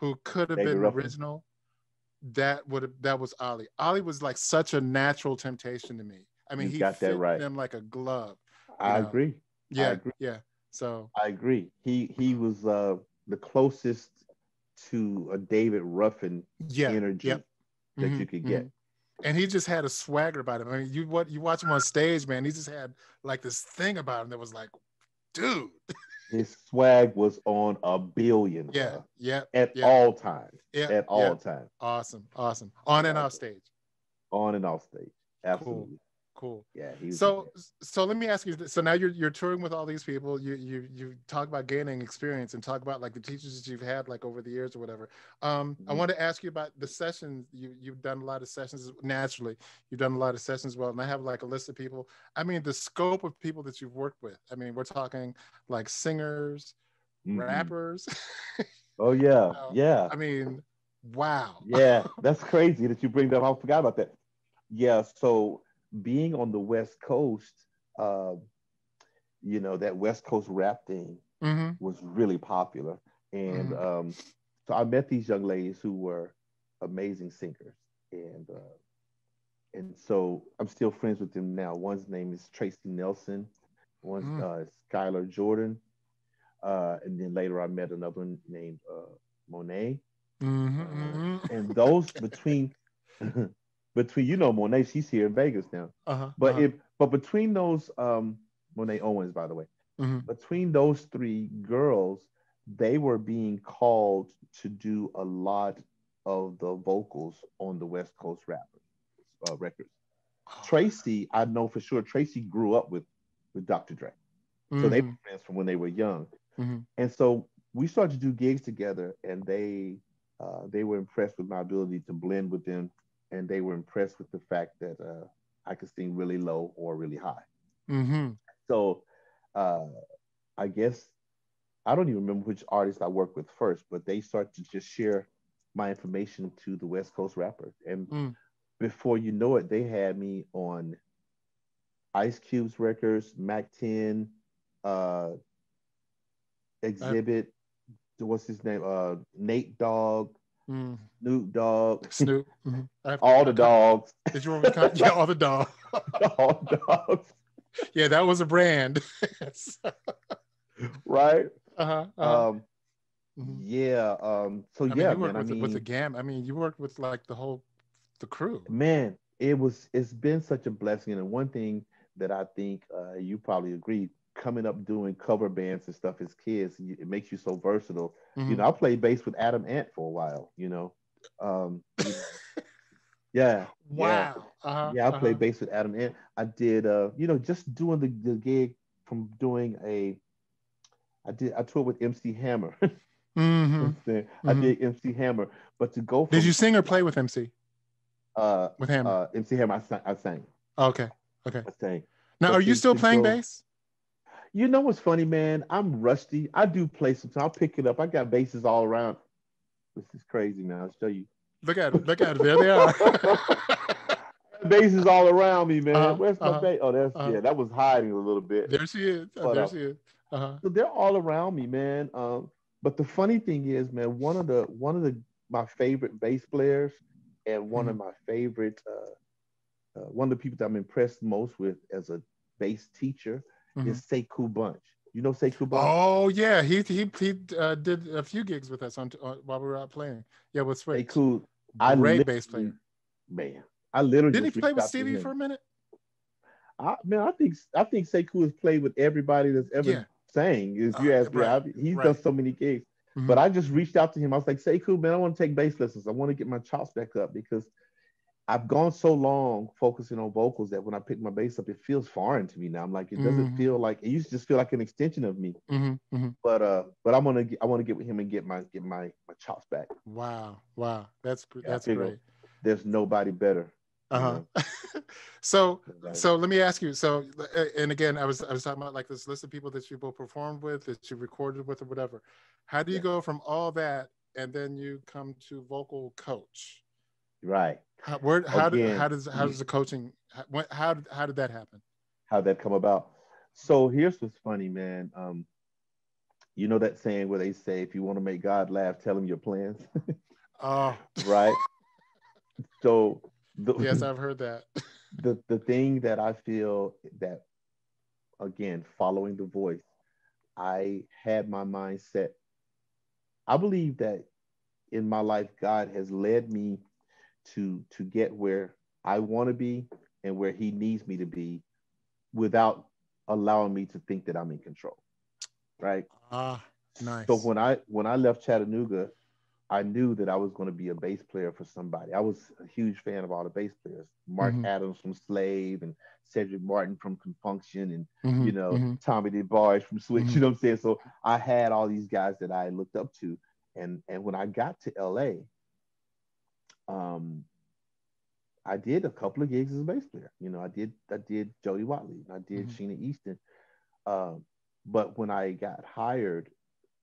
who could have David been Ruffin. original, that would that was Ollie. Ollie was like such a natural temptation to me. I mean, you he got fit that right. him like a glove. I know? agree. Yeah, I agree. yeah. So I agree. He he was uh, the closest to a David Ruffin yeah, energy yep. that mm-hmm, you could get. Mm-hmm. And he just had a swagger about him. I mean, you what you watch him on stage, man. He just had like this thing about him that was like, dude. his swag was on a billion. Yeah, yeah. At yeah. all times. Yeah, at all yeah. times. Awesome, awesome. On and off stage. On and off stage. Absolutely. Cool cool. Yeah. so so let me ask you. So now you're you're touring with all these people. You you you talk about gaining experience and talk about like the teachers that you've had like over the years or whatever. Um, mm-hmm. I want to ask you about the sessions. You you've done a lot of sessions naturally. You've done a lot of sessions well, and I have like a list of people. I mean, the scope of people that you've worked with. I mean, we're talking like singers, mm-hmm. rappers. oh yeah, yeah. I mean, wow. yeah, that's crazy that you bring that up. I forgot about that. Yeah, so being on the West Coast, uh, you know, that West Coast rap thing mm-hmm. was really popular. And mm-hmm. um, so I met these young ladies who were amazing singers. And uh, and so I'm still friends with them now. One's name is Tracy Nelson, one's mm. uh, Skylar Jordan. Uh, and then later I met another one named uh, Monet. Mm-hmm, mm-hmm. and those between between you know Monet, she's here in Vegas now. Uh-huh, but uh-huh. if but between those um Monet Owens, by the way, mm-hmm. between those three girls, they were being called to do a lot of the vocals on the West Coast rappers uh, records. Tracy, I know for sure. Tracy grew up with with Dr. Dre, mm-hmm. so they mm-hmm. were friends from when they were young, mm-hmm. and so we started to do gigs together, and they uh, they were impressed with my ability to blend with them and they were impressed with the fact that uh, I could sing really low or really high. Mm-hmm. So uh, I guess I don't even remember which artist I worked with first, but they started to just share my information to the West Coast rappers, and mm. before you know it, they had me on Ice Cube's records, Mack 10, uh, Xzibit, what's his name? Uh, Nate Dogg, mm. Snoop Dogg, Snoop, mm-hmm. all the dogs. Did you me to Yeah, all the dogs. all dogs. Yeah, that was a brand. right. Uh-huh, uh-huh. Um, mm-hmm. Yeah. Um. So I yeah, mean, man. With, I mean, with the gam. I mean, you worked with like the whole, the crew. Man, it was. It's been such a blessing, and one thing that I think uh, you probably agree coming up doing cover bands and stuff as kids, it makes you so versatile. Mm-hmm. You know, I played bass with Adam Ant for a while. You know, um, yeah. Wow. Yeah, uh-huh, yeah I uh-huh. played bass with Adam Ant. I did, uh, you know, just doing the, the gig from doing a. I did. I toured with MC Hammer. mm-hmm. I mm-hmm. did MC Hammer, but to go. From, did you sing or play with MC? Uh, with him. Uh, MC Hammer. I sang. I sang. okay. Okay. I sang. Now, but are you still playing go, bass? You know what's funny, man? I'm rusty. I do play sometimes. I'll pick it up. I got basses all around. This is crazy, man. I'll show you. Look at it. Look at it. There they are. basses all around me, man. Uh-huh, Where's my uh-huh, bass? Oh, there's uh-huh. yeah. That was hiding a little bit. There she is. But, there uh, she is. Uh-huh. So they're all around me, man. Um, but the funny thing is, man, one of the one of the my favorite bass players and one mm-hmm. of my favorite uh, uh, one of the people that I'm impressed most with as a bass teacher mm-hmm. is Sekou Bunch. You know Sekou Bunch? Oh yeah, he he he uh, did a few gigs with us on uh, while we were out playing. Yeah, with Switch. Sekou, I great bass player. Man, I literally didn't he play with Stevie for a minute? I man, I think I think Sekou has played with everybody that's ever yeah. sang. If you uh, ask me, he's right. done so many gigs. Mm-hmm. But I just reached out to him. I was like, Sekou, man, I want to take bass lessons. I want to get my chops back up because I've gone so long focusing on vocals that when I pick my bass up, it feels foreign to me now. I'm like, it doesn't mm-hmm. feel like it used to just feel like an extension of me. Mm-hmm. Mm-hmm. But uh, but I'm gonna I want to get with him and get my get my my chops back. Wow, wow, that's that's great. There's nobody better. Uh huh. so so let me ask you. So and again, I was I was talking about like this list of people that you both performed with, that you recorded with, or whatever. How do you yeah. go from all that and then you come to vocal coach? Right. How, where, how, Again, did, how does how does the coaching how, how did how did that happen? How that come about? So here's what's funny, man. Um, you know that saying where they say, if you want to make God laugh, tell him your plans. oh, right. So the, yes, I've heard that. the the thing that I feel that again, following the voice, I had my mind set. I believe that in my life, God has led me to to get where I want to be and where he needs me to be without allowing me to think that I'm in control. Right? Ah, nice. So when I when I left Chattanooga, I knew that I was going to be a bass player for somebody. I was a huge fan of all the bass players. Mark mm-hmm. Adams from Slave and Cedric Martin from Con Funk Shun and mm-hmm. you know mm-hmm. Tommy DeBarge from Switch. You know what I'm saying? So I had all these guys that I looked up to. And and when I got to LA, um, I did a couple of gigs as a bass player. You know, I did I did Jody Watley, I did mm-hmm. Sheena Easton. Um, but when I got hired,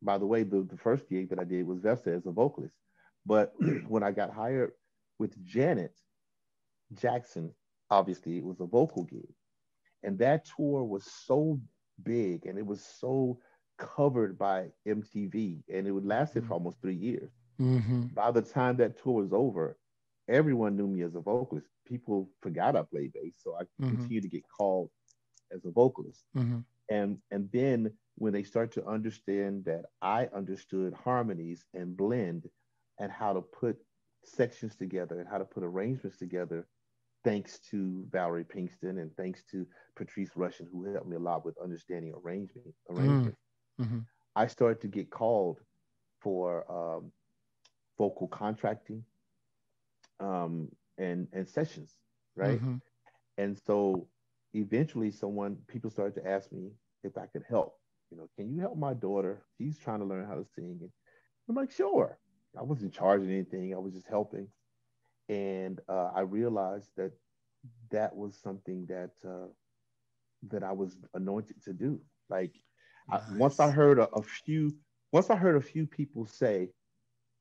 by the way, the, the first gig that I did was Vesta as a vocalist. But when I got hired with Janet Jackson, obviously it was a vocal gig. And that tour was so big and it was so covered by MTV and it would lasted for mm-hmm. almost three years. Mm-hmm. By the time that tour was over, everyone knew me as a vocalist. People forgot I played bass, so I mm-hmm. continued to get called as a vocalist. Mm-hmm. And and then when they start to understand that I understood harmonies and blend and how to put sections together and how to put arrangements together, thanks to Valerie Pinkston and thanks to Patrice Rushen, who helped me a lot with understanding arrangement. arrangement. Mm-hmm. I started to get called for um, vocal contracting um, and and sessions, right? Mm-hmm. And so eventually, someone people started to ask me if I could help. You know, can you help my daughter? She's trying to learn how to sing. And I'm like, sure. I wasn't charging anything. I was just helping. And uh, I realized that that was something that uh, that I was anointed to do. Like nice. I, once I heard a, a few, once I heard a few people say,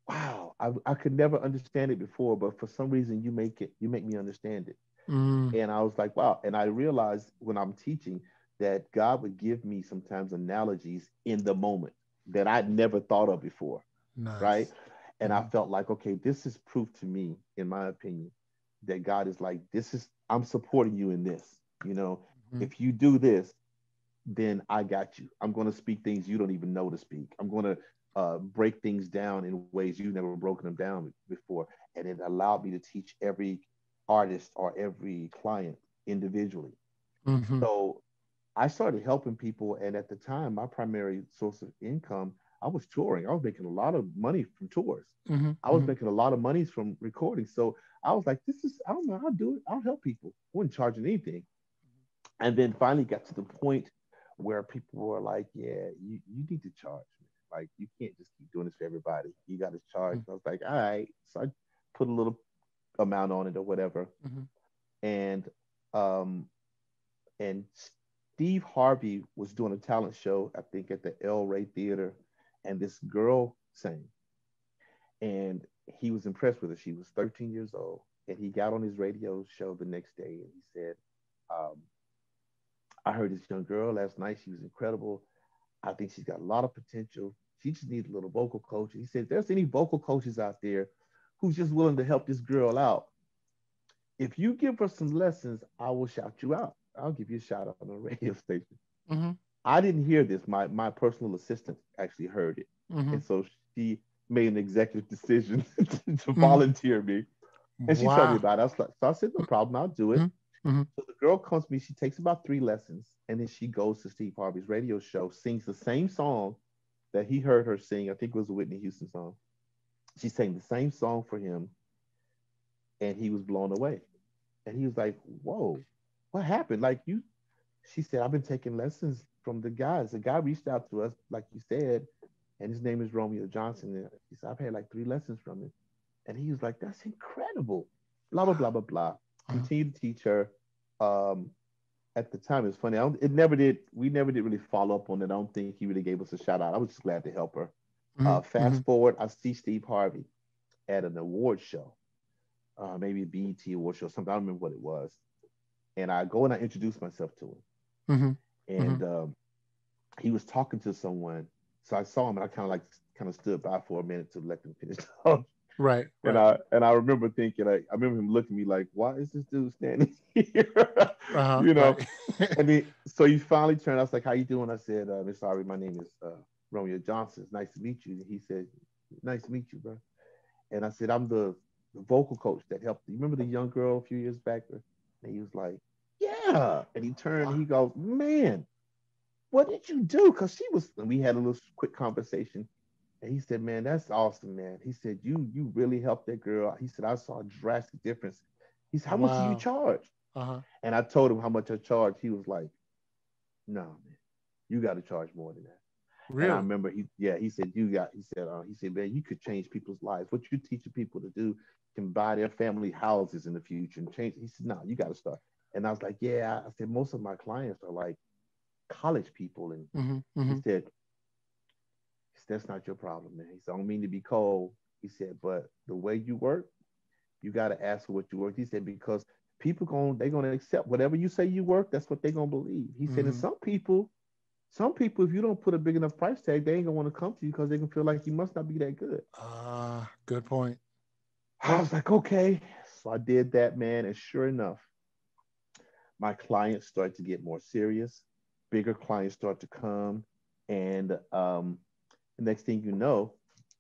wow, I, I could never understand it before, but for some reason you make it, you make me understand it. Mm. And I was like, wow. And I realized when I'm teaching, that God would give me sometimes analogies in the moment that I'd never thought of before. Nice. Right. And mm-hmm. I felt like, okay, this is proof to me, in my opinion, that God is like, this is, I'm supporting you in this. You know, mm-hmm. if you do this, then I got you. I'm going to speak things you don't even know to speak. I'm going to uh, break things down in ways you've never broken them down before. And it allowed me to teach every artist or every client individually. Mm-hmm. So I started helping people. And at the time, my primary source of income, I was touring. I was making a lot of money from tours. Mm-hmm. I was mm-hmm. making a lot of money from recording. So I was like, this is, I don't know, I'll do it. I'll help people. I wasn't charging anything. And then finally got to the point where people were like, yeah, you, you need to charge. Like, you can't just keep doing this for everybody. You got to charge. Mm-hmm. I was like, all right. So I put a little amount on it or whatever. Mm-hmm. And, um, and Steve Harvey was doing a talent show, I think, at the El Rey Theater, and this girl sang. And he was impressed with her. She was 13 years old. And he got on his radio show the next day and he said, um, I heard this young girl last night. She was incredible. I think she's got a lot of potential. She just needs a little vocal coach. He said, there's any vocal coaches out there who's just willing to help this girl out. If you give her some lessons, I will shout you out. I'll give you a shout out on the radio station. Mm-hmm. I didn't hear this. My my personal assistant actually heard it, mm-hmm. and so she made an executive decision to, to mm-hmm. volunteer me, and she wow. told me about it. I was like, so I said, no problem, I'll do it. Mm-hmm. mm-hmm. So the girl comes to me. She takes about three lessons, and then she goes to Steve Harvey's radio show, sings the same song that he heard her sing. I think it was a Whitney Houston song. She sang the same song for him, and he was blown away. And he was like, "Whoa, what happened? Like you, she said, I've been taking lessons from the guys. The guy reached out to us, like you said, and his name is Romeo Johnson. And he said, I've had like three lessons from him. And he was like, that's incredible. Blah, blah, blah, blah, blah. Continue to teach her. Um, at the time, it's funny. it never did, we never did really follow up on it. I don't think he really gave us a shout out. I was just glad to help her. Mm-hmm. Uh, fast mm-hmm. forward, I see Steve Harvey at an award show, uh, maybe a BET award show, something. I don't remember what it was and I go and I introduce myself to him. Mm-hmm. And mm-hmm. Um, he was talking to someone. So I saw him and I kind of like kind of stood by for a minute to let them finish talking. Right. And right. I and I remember thinking, like, I remember him looking at me like, why is this dude standing here? Uh-huh, you know. Right. and then so he finally turned. I was like, "How you doing?" I said, uh, "Miss Harvey, my name is uh, Romeo Johnson. It's nice to meet you." And he said, "Nice to meet you, bro." And I said, "I'm the, the vocal coach that helped. You remember the young girl a few years back?" And he was like, yeah. And he turned and he goes, man, what did you do? Because she was, and we had a little quick conversation. And he said, man, that's awesome, man. He said, you you really helped that girl. He said, I saw a drastic difference. He said, how wow. much do you charge? Uh-huh. And I told him how much I charged. He was like, no, man, you got to charge more than that. Really? And I remember he, yeah, he said, you got, he said, uh, he said, man, you could change people's lives. What you teaching people to do can buy their family houses in the future and change. He said, no, you got to start. And I was like, yeah, I said, most of my clients are like college people. And mm-hmm, mm-hmm. he said, that's not your problem, man. He said, I don't mean to be cold. He said, but the way you work, you got to ask for what you work. He said, because people going they're gonna accept whatever you say you work, that's what they're gonna believe. He mm-hmm. said, and mm-hmm. some people, some people, if you don't put a big enough price tag, they ain't gonna want to come to you because they can feel like you must not be that good. Ah, uh, good point. I was like, okay. So I did that, man. And sure enough, my clients start to get more serious. Bigger clients start to come, and um, the next thing you know,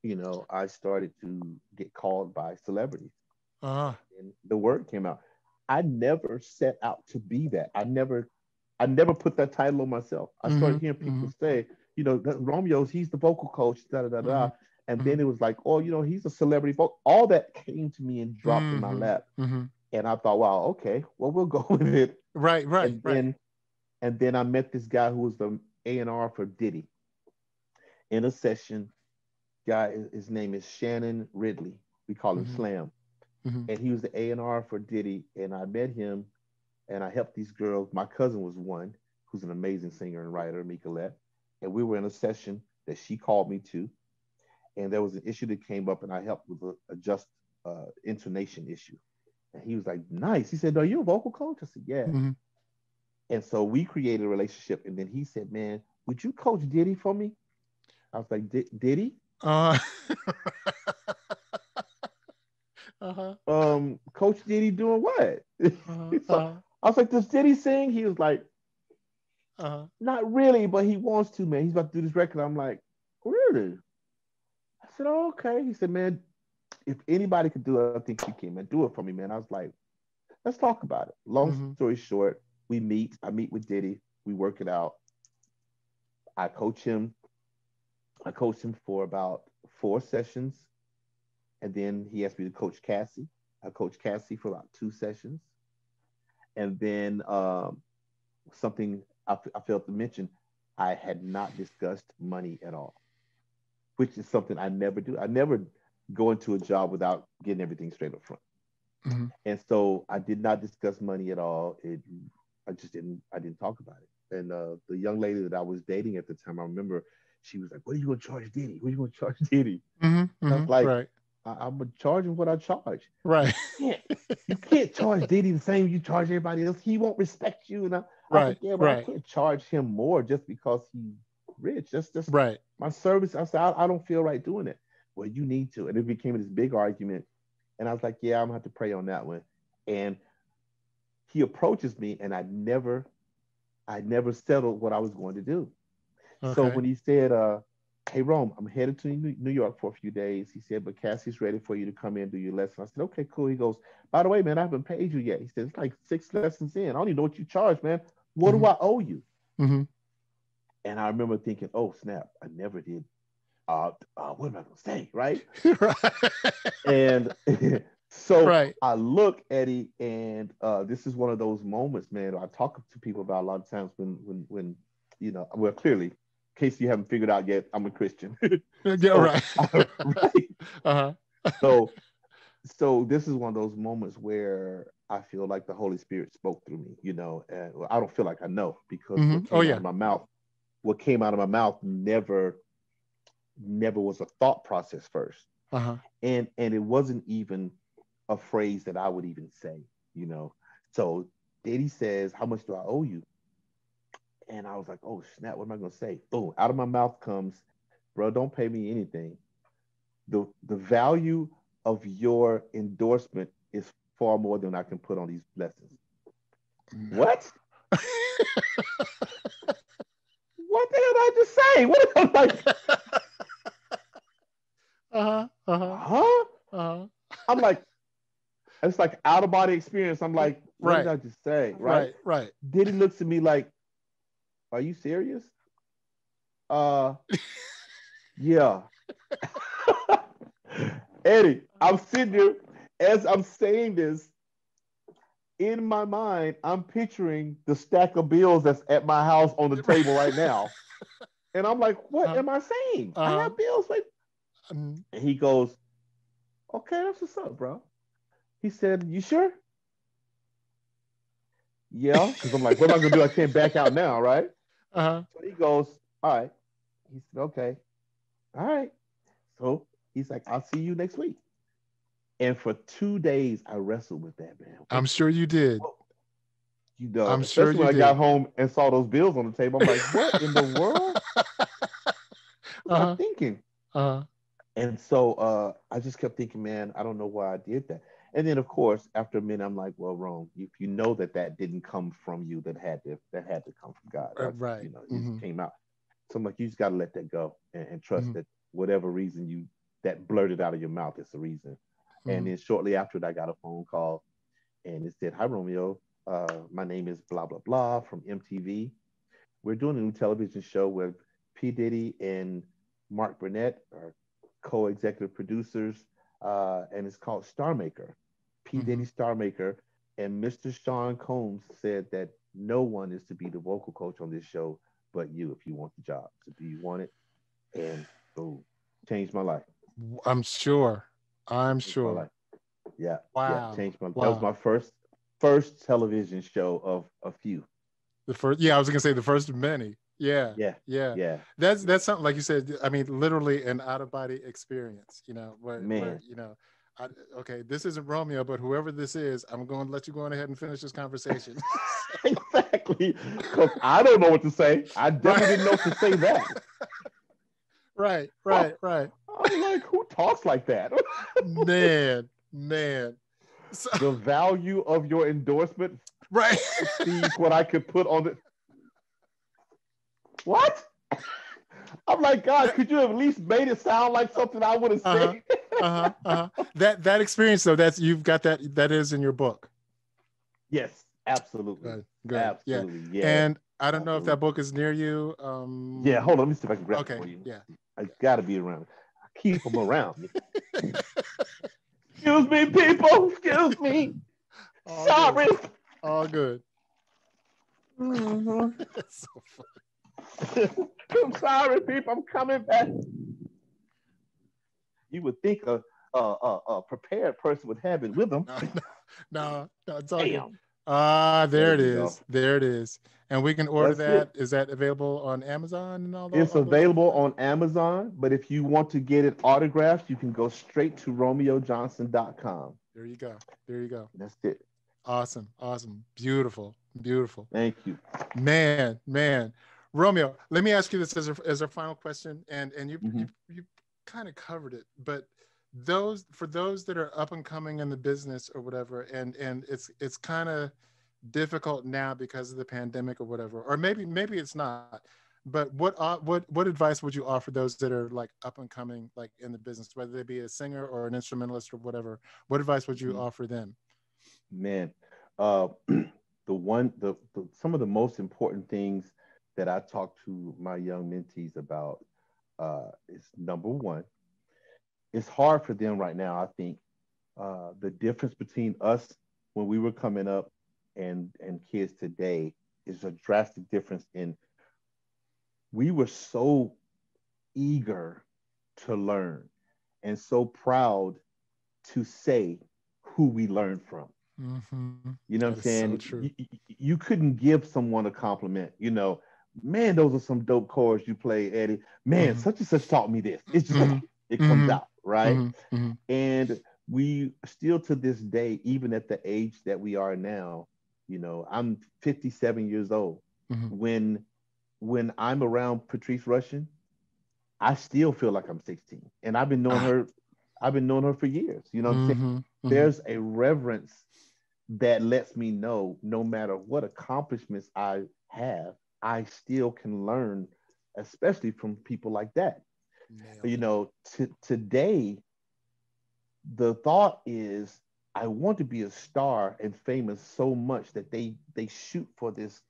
you know, I started to get called by celebrities, uh-huh. and the word came out. I never set out to be that. I never, I never put that title on myself. I mm-hmm. started hearing people mm-hmm. say, you know, Romeo's he's the vocal coach, da da da da. Mm-hmm. And then mm-hmm. it was like, oh, you know, he's a celebrity. Vocal. All that came to me and dropped in my mm-hmm. lap. And I thought, wow, okay, well, we'll go with it. Right, right, and right. Then, and then I met this guy who was the A and R for Diddy. In a session, guy, his name is Shannon Ridley. We call him mm-hmm. Slam, mm-hmm. and he was the A and R for Diddy. And I met him, and I helped these girls. My cousin was one, who's an amazing singer and writer, Micolette. And we were in a session that she called me to, and there was an issue that came up, and I helped with a, a just uh, intonation issue. And he was like, nice. He said, no, you're a vocal coach? I said, yeah. Mm-hmm. And so we created a relationship. And then he said, Man, would you coach Diddy for me? I was like, Diddy? Uh, uh-huh. Um, Coach Diddy doing what? Uh-huh. so uh-huh. I was like, Does Diddy sing? He was like, uh-huh. Not really, but he wants to, man. He's about to do this record. I'm like, Really? I said, oh, okay. He said, Man, if anybody could do it, I think you can, man. Do it for me, man. I was like, Let's talk about it. Long mm-hmm. story short, we meet. I meet with Diddy. We work it out. I coach him. I coached him for about four sessions. And then he asked me to coach Cassie. I coached Cassie for about two sessions. And then um, something I, I failed to mention, I had not discussed money at all, which is something I never do. I never go into a job without getting everything straight up front. Mm-hmm. And so I did not discuss money at all. It, I just didn't. I didn't talk about it. And uh, the young lady that I was dating at the time, I remember she was like, "What are you going to charge Diddy? What are you going to charge Diddy?" Mm-hmm, mm-hmm, like, right. I, am gonna charge him what I charge. Right. You can't, you can't charge Diddy the same you charge everybody else. He won't respect you. And I, right. I said, yeah, but right. I can't charge him more just because he's rich. That's just right. My service. I said, I, I, don't feel right doing it. Well, you need to. And it became this big argument. And I was like, yeah, I'm gonna have to pray on that one. And he approaches me, and I never, I never settled what I was going to do. Okay. So when he said, uh, hey Rome, I'm headed to New York for a few days. He said, but Cassie's ready for you to come in and do your lesson. I said, okay, cool. He goes, by the way, man, I haven't paid you yet. He said, it's like six lessons in. I don't even know what you charge, man. What mm-hmm. do I owe you? Mm-hmm. And I remember thinking, oh snap, I never did. Uh, uh what am I gonna say, right? and so right. I look Eddie, and uh, this is one of those moments, man. I talk to people about a lot of times when, when, when, you know, well, clearly case you haven't figured out yet, I'm a Christian. yeah, right. right. Uh-huh. so, so this is one of those moments where I feel like the Holy Spirit spoke through me. You know, and I don't feel like I know because mm-hmm. what came oh, yeah. out of my mouth, what came out of my mouth never, never was a thought process 1st uh-huh. and and it wasn't even a phrase that I would even say. You know, so Diddy says, "How much do I owe you?" And I was like, oh snap, what am I gonna say? Boom, out of my mouth comes, bro, don't pay me anything. The the value of your endorsement is far more than I can put on these lessons. What? what the hell did I just say? What am I like? uh-huh. Uh-huh. Huh? Uh-huh. I'm like, it's like out of body experience. I'm like, what right. did I just say? Right. Right. Right. Diddy looks at me like, are you serious? Uh, yeah. Eddie, I'm sitting there as I'm saying this. In my mind, I'm picturing the stack of bills that's at my house on the table right now. And I'm like, what uh, am I saying? I have uh-huh. bills. Like, um, and he goes, okay, that's what's up, bro. He said, you sure? Yeah, because I'm like, what am I gonna do? I can't back out now, right? Uh-huh. So he goes, all right. He said, okay, all right. So he's like, I'll see you next week. And for two days, I wrestled with that man. I'm sure you did. You know, I'm sure when I did. got home and saw those bills on the table. I'm like, what in the world? What uh-huh. I'm thinking. Uh-huh. And so uh, I just kept thinking, man, I don't know why I did that. And then, of course, after a minute, I'm like, well, Rome, if you know that that didn't come from you, that had to that had to come from God, right? You know, it mm-hmm. came out. So I'm like, you just got to let that go and, and trust mm-hmm. that whatever reason you that blurted out of your mouth is the reason. Mm-hmm. And then shortly after that, I got a phone call, and it said, "Hi, Romeo. Uh, my name is blah blah blah from MTV. We're doing a new television show with P Diddy and Mark Burnett are co-executive producers, uh, and it's called Starmaker." P. Mm-hmm. Diddy Starmaker, and Mr. Sean Combs said that no one is to be the vocal coach on this show but you if you want the job. So do you want it? And boom, changed my life. I'm sure. I'm changed sure. Yeah. Wow. Yeah, changed my wow. that was my first first television show of a few. The first yeah, I was gonna say the first of many. Yeah. Yeah. Yeah. Yeah. That's that's something like you said, I mean, literally an out of body experience, you know, where, where you know, I, okay, this isn't Romeo, but whoever this is, I'm going to let you go on ahead and finish this conversation. exactly, because I don't know what to say. I definitely didn't know what to say that. Right, right, oh, right. I'm like, who talks like that? man, man. So, the value of your endorsement, right? See what I could put on it. What? I'm like, God, could you have at least made it sound like something I would have uh-huh, said? Uh-huh, uh-huh. That that experience though, that's you've got that that is in your book. Yes, absolutely. Good, good. Absolutely. Yeah. yeah. And I don't absolutely. know if that book is near you. Um, yeah, hold on. Let me see if I can grab okay, it for you. Yeah. I gotta be around. I keep them around. Excuse me, people. Excuse me. All Sorry. Good. All good. Mm-hmm. so funny. I'm sorry, people. I'm coming back. You would think a, a, a, a prepared person would have it with them. No, no, no it's all Damn. Ah, there, there it is. Go. There it is. And we can order That's that. It. Is that available on Amazon and all that? It's all available on Amazon, but if you want to get it autographed, you can go straight to romeojohnson.com. There you go. There you go. That's it. Awesome. Awesome. Beautiful. Beautiful. Thank you. Man, man. Romeo, let me ask you this as a, as a final question, and and you mm-hmm. you, you kind of covered it, but those for those that are up and coming in the business or whatever, and and it's it's kind of difficult now because of the pandemic or whatever, or maybe maybe it's not. But what uh, what what advice would you offer those that are like up and coming, like in the business, whether they be a singer or an instrumentalist or whatever? What advice would you mm-hmm. offer them? Man, uh, the one the, the some of the most important things that I talk to my young mentees about uh, is number one, it's hard for them right now, I think. Uh, the difference between us when we were coming up and, and kids today is a drastic difference in we were so eager to learn and so proud to say who we learned from. Mm-hmm. You know what I'm saying? So you, you, couldn't give someone a compliment. You know, man, those are some dope chords you play, Eddie. Man, mm-hmm. such and such taught me this. It's just mm-hmm. it comes mm-hmm. out, right? Mm-hmm. Mm-hmm. And we still to this day, even at the age that we are now, you know, I'm 57 years old. Mm-hmm. When when I'm around Patrice Rushen, I still feel like I'm 16. And I've been knowing ah. her, I've been knowing her for years. You know what I'm saying? There's a reverence that lets me know no matter what accomplishments I have, I still can learn, especially from people like that. You know, t- today, the thought is I want to be a star and famous so much that they they shoot for this,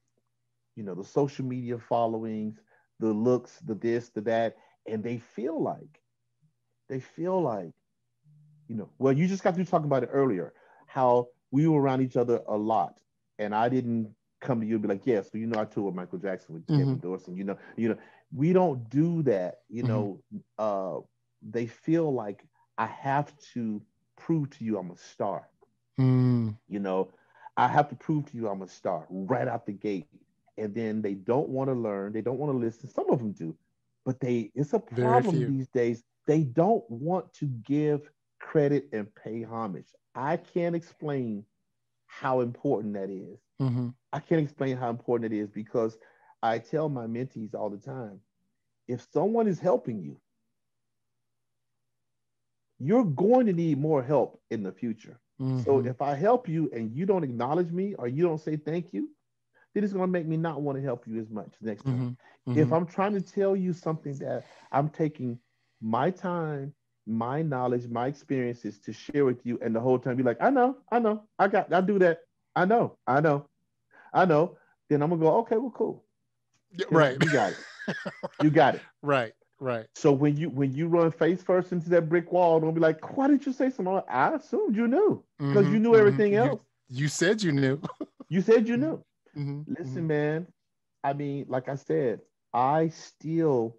you know, the social media followings, the looks, the this, the that, and they feel like, they feel like, you know, well, you just got to talking about it earlier, how we were around each other a lot, and I didn't come to you and be like, yes, well, you know, I toured with Michael Jackson with mm-hmm. Kevin Dorsey. You know, you know, we don't do that. You mm-hmm. know, uh, they feel like I have to prove to you I'm a star. Mm. You know, I have to prove to you I'm a star right out the gate. And then they don't want to learn. They don't want to listen. Some of them do, but they it's a problem these days. They don't want to give credit and pay homage. I can't explain how important that is. Mm-hmm. I can't explain how important it is because I tell my mentees all the time if someone is helping you, you're going to need more help in the future. Mm-hmm. So if I help you and you don't acknowledge me or you don't say thank you, then it's going to make me not want to help you as much next time. Mm-hmm. mm-hmm. If I'm trying to tell you something that I'm taking my time, my knowledge, my experiences to share with you, and the whole time be like, I know, I know, I got, I do that. I know, I know, I know. Then I'm gonna go, okay, well, cool. right. You got it. you got it. Right. Right. So when you when you run face first into that brick wall, don't be like, why didn't you say something? I assumed you knew because mm-hmm, you knew everything mm-hmm. else. You, you, said you knew. you said you knew. Mm-hmm, Listen, mm-hmm. man. I mean, like I said, I still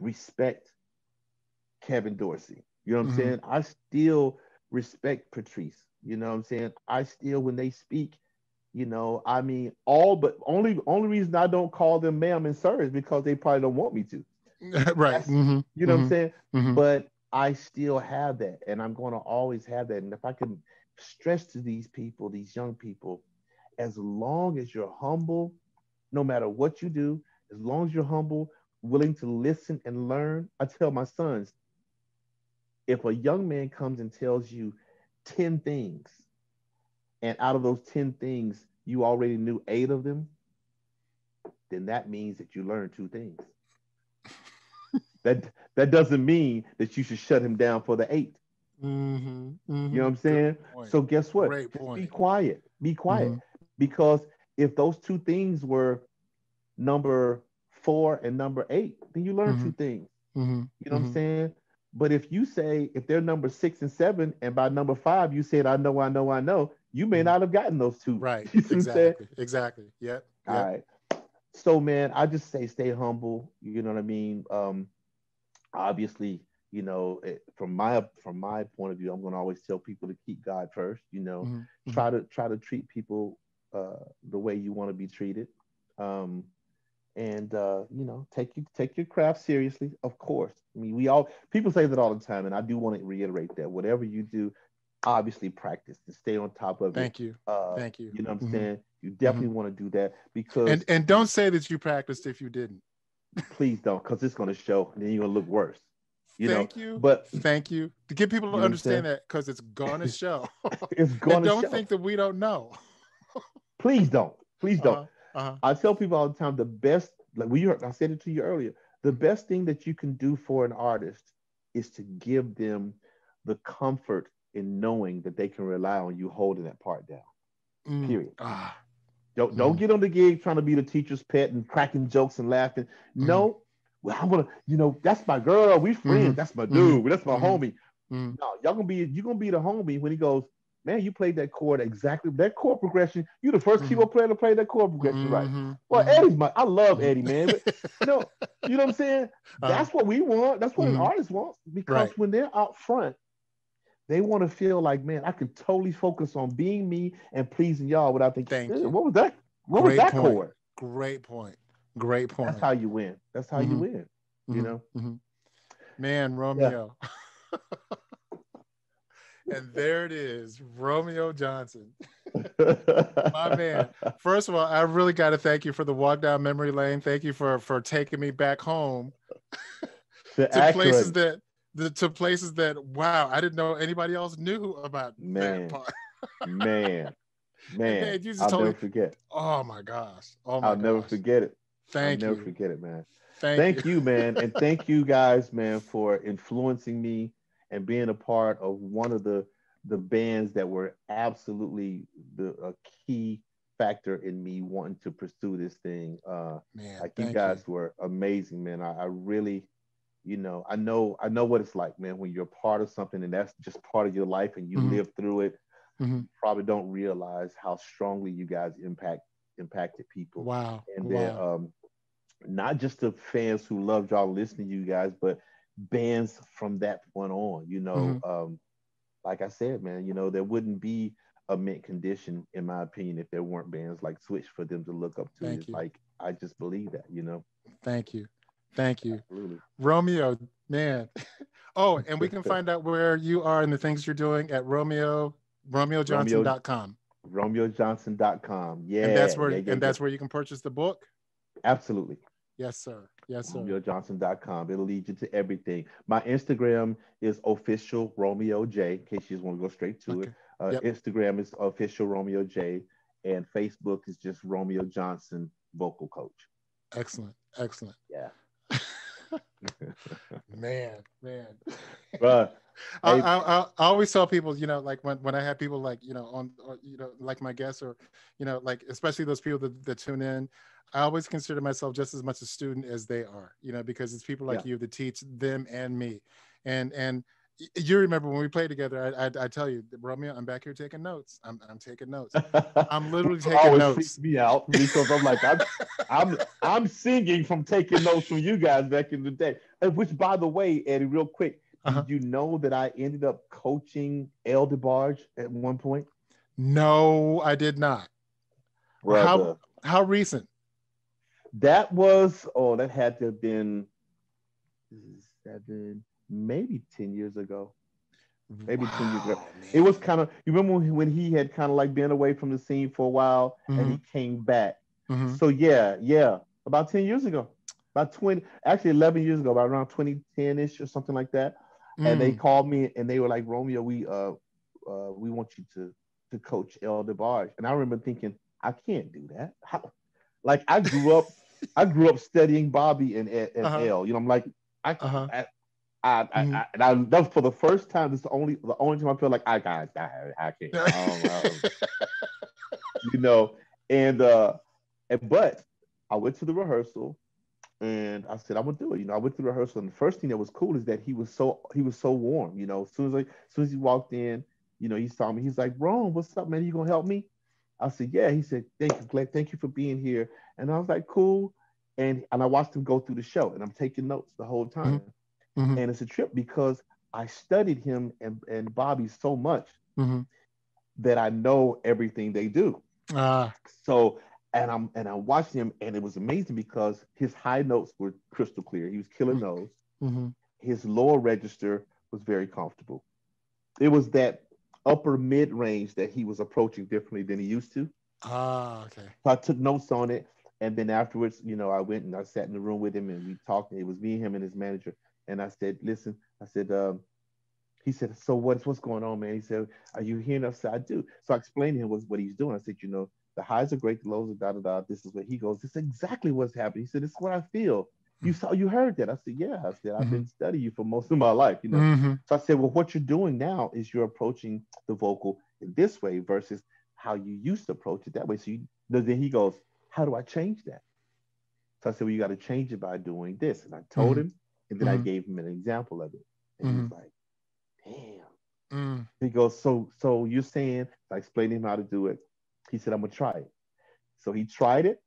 respect Kevin Dorsey. You know what I'm mm-hmm. saying? I still respect Patrice. You know what I'm saying? I still, when they speak, you know, I mean, all but only only reason I don't call them ma'am and sir is because they probably don't want me to. right. Mm-hmm. You know mm-hmm. what I'm mm-hmm. saying? Mm-hmm. But I still have that, and I'm going to always have that. And if I can stress to these people, these young people, as long as you're humble, no matter what you do, as long as you're humble, willing to listen and learn. I tell my sons, if a young man comes and tells you 10 things, and out of those 10 things, you already knew eight of them, then that means that you learned two things. that that doesn't mean that you should shut him down for the 8 mm-hmm, mm-hmm. You know what I'm saying? So guess what? Be quiet. Be quiet. Mm-hmm. Because if those two things were number four and number eight, then you learn two mm-hmm. things. Mm-hmm. You know what I'm mm-hmm. saying? But if you say if they're number six and seven, and by number five you said I know, I know, I know, you may not have gotten those two. Right. exactly. Exactly. Yep. yep. All right so man, I just say stay humble. You know what I mean? Um, obviously, you know, it, from my from my point of view, I'm going to always tell people to keep God first. You know, mm-hmm. mm-hmm. try to try to treat people uh, the way you want to be treated, um, and uh, you know, take you take your craft seriously. Of course, I mean, we all people say that all the time, and I do want to reiterate that whatever you do, obviously practice and stay on top of it. Thank it. You. Uh, Thank you. You know what I'm mm-hmm. saying? You definitely mm-hmm. want to do that because and and don't say that you practiced if you didn't. please don't, because it's going to show, and then you're going to look worse. You thank know? you, but thank you to get people to understand that because it's going to show. it's going to. Don't show. think that we don't know. please don't. Please don't. Uh-huh. Uh-huh. I tell people all the time the best, like we heard, I said it to you earlier. The best thing that you can do for an artist is to give them the comfort in knowing that they can rely on you holding that part down. Mm. Period. Ah. Don't don't mm. get on the gig trying to be the teacher's pet and cracking jokes and laughing. Mm. No, well, I'm gonna, you know, that's my girl. We friends. Mm-hmm. That's my dude. Mm-hmm. That's my mm-hmm. homie. Mm. No, y'all gonna be you gonna be the homie when he goes, man, you played that chord exactly that chord progression. You the 1st mm-hmm. keyboard player to play that chord progression right. Mm-hmm. Well, mm-hmm. Eddie's my I love Eddie, man. But you know, you know what I'm saying? Uh-huh. That's uh, what we want. That's what an artist wants. Because right. when they're out front, they want to feel like, man, I can totally focus on being me and pleasing y'all without thinking, Thank you. what was that? What Great was that point. chord? Great point. Great point. That's how you win. That's how mm-hmm. you win. Mm-hmm. You know? Mm-hmm. Man, Romeo. Yeah. and there it is, Romeo Johnson. My man. First of all, I really got to thank you for the walk down memory lane. Thank you for for taking me back home to places that the, to places that wow, I didn't know anybody else knew about man, that part. man, man, man, you just I'll never forget. Oh my gosh, oh my I'll gosh. never forget it. Thank I'll you. Never forget it, man. Thank, thank you. you, man, and thank you guys, man, for influencing me and being a part of one of the the bands that were absolutely the a key factor in me wanting to pursue this thing. Uh, man, like you guys you. were amazing, man. I, I really you know i know i know what it's like man when you're part of something and that's just part of your life and you mm-hmm. live through it mm-hmm. probably don't realize how strongly you guys impact impacted people wow and wow. then um not just the fans who loved y'all listening to you guys but bands from that point on you know mm-hmm. um like i said man you know there wouldn't be a mint condition in my opinion if there weren't bands like switch for them to look up to Thank you. like i just believe that you know thank you Thank you. Absolutely. Romeo, man. Oh, and we can find out where you are and the things you're doing at Romeo, RomeoJohnson.com. RomeoJohnson.com. Yeah. And that's where yeah, yeah, and that's where you can purchase the book. Absolutely. Yes, sir. Yes, sir. RomeoJohnson.com. It'll lead you to everything. My Instagram is official Romeo J, in case you just want to go straight to okay. it. Uh, yep. Instagram is official Romeo J, and Facebook is just Romeo Johnson vocal coach. Excellent. Excellent. Yeah. Man, man. But I, I, I, always tell people, you know, like when, when I have people like, you know, on, or, you know, like my guests or, you know, like, especially those people that, that tune in, I always consider myself just as much a student as they are, you know, because it's people like yeah. you that teach them and me. And, and you remember when we played together, I, I, I, tell you, Romeo, I'm back here taking notes. I'm, I'm taking notes. I'm literally taking always notes. me out because I'm like, I'm, I'm, I'm singing from taking notes from you guys back in the day. Which, by the way, Eddie, real quick, uh-huh. did you know that I ended up coaching El DeBarge at one point? No, I did not. Brother. How, how recent? That was, oh, that had to have been seven maybe 10 years ago. Maybe wow, 10 years ago. Man. It was kind of, you remember when he had kind of like been away from the scene for a while mm-hmm. and he came back. Mm-hmm. So yeah, yeah, about 10 years ago, about 20, actually 11 years ago, about around 2010 ish or something like that. Mm. And they mm. called me and they were like, Romeo, we, uh, uh, we want you to, to coach El DeBarge. And I remember thinking, I can't do that. How? Like I grew up, I grew up studying Bobby and, and uh-huh. El. You know, I'm like, I, uh-huh. I, I, mm-hmm. I, and I, that for the first time. It's the only, the only time I feel like I got, I, I can't. I you know, and uh, and but I went to the rehearsal, and I said I'm gonna do it. You know, I went to the rehearsal, and the first thing that was cool is that he was so he was so warm. You know, as soon as I, as soon as he walked in, you know, he saw me. He's like, "Ron, what's up, man? You gonna help me?" I said, "Yeah." He said, "Thank you, Glenn. Thank you for being here." And I was like, "Cool." And and I watched him go through the show, and I'm taking notes the whole time. Mm-hmm. Mm-hmm. And it's a trip because I studied him and, and Bobby so much mm-hmm. that I know everything they do. Uh. So and I'm and I watched him and it was amazing because his high notes were crystal clear. He was killing mm-hmm. those. Mm-hmm. His lower register was very comfortable. It was that upper mid range that he was approaching differently than he used to. Ah, okay. So I took notes on it. And then afterwards, you know, I went and I sat in the room with him and we talked. It was me, him, and his manager. And I said, listen, I said, um, he said, so what's what's going on, man? He said, are you hearing us? I said, I do. So I explained to him what, what he's doing. I said, you know, the highs are great, the lows are da da da. This is what he goes. This is exactly what's happening. He said, this is what I feel. You saw, you heard that. I said, yeah. I said, I've mm-hmm. been studying you for most of my life, you know. Mm-hmm. So I said, well, what you're doing now is you're approaching the vocal in this way versus how you used to approach it that way. So you, then he goes, how do I change that? So I said, well, you got to change it by doing this. And I told mm-hmm. him and then mm-hmm. I gave him an example of it. And mm-hmm. he's like, damn. Mm. He goes, so so you're saying, I explained to him how to do it. He said, I'm gonna try it. So he tried it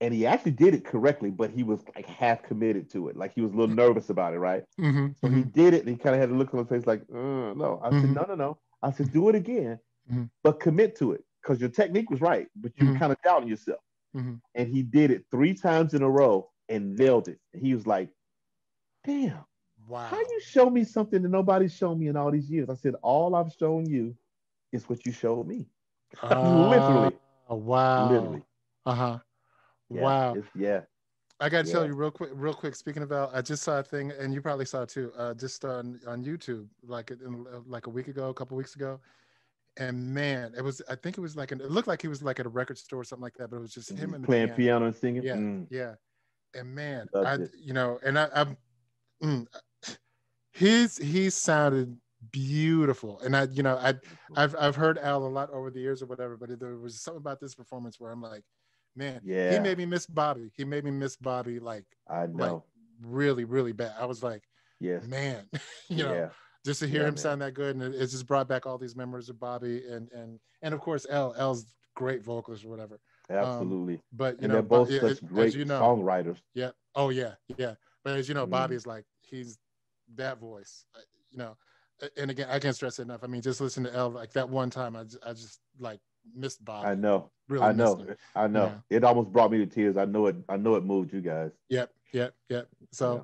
and he actually did it correctly, but he was like half committed to it. Like he was a little nervous about it, right? Mm-hmm. So he mm-hmm. did it and he kind of had a look on his face like, uh, no. I said, mm-hmm. no, no, no. I said, do it again, mm-hmm. but commit to it because your technique was right, but you were kind of doubting yourself. And he did it three times in a row and nailed it. he was like, damn. Wow. How you show me something that nobody's shown me in all these years? I said, all I've shown you is what you showed me. Uh, Literally. Wow. Literally. Uh-huh. Yeah, wow. Yeah. I got to yeah. tell you real quick, real quick. Speaking about, I just saw a thing, and you probably saw it too, uh, just on on YouTube, like in, like a week ago, a couple weeks ago, and man, it was. I think it was like an. It looked like he was like at a record store or something like that, but it was just him and playing piano. and singing. Yeah, mm. yeah. And man, I it. you know, and I, I'm mm, his he sounded beautiful. And i you know i i've i've heard El a lot over the years or whatever but there was something about this performance where i'm like man yeah. he made me miss bobby. He made me miss bobby like i know. like, really really bad. I was like yes. man you know yeah. just to hear yeah, him man. sound that good and it, it, just brought back all these memories of bobby and and and of course l l's great vocalist or whatever. Um, absolutely. um, but you and know they're both such it, great you know, songwriters. yeah. Oh yeah yeah. But as you know, mm. Bobby's like he's that voice, uh, you know. And again, I can't stress it enough. I mean, just listen to El like that one time. I just, I just like missed Bob. I know. Really I know. I know. Yeah. It almost brought me to tears. I know it. I know it moved you guys. Yep. Yep. Yep. So, yeah.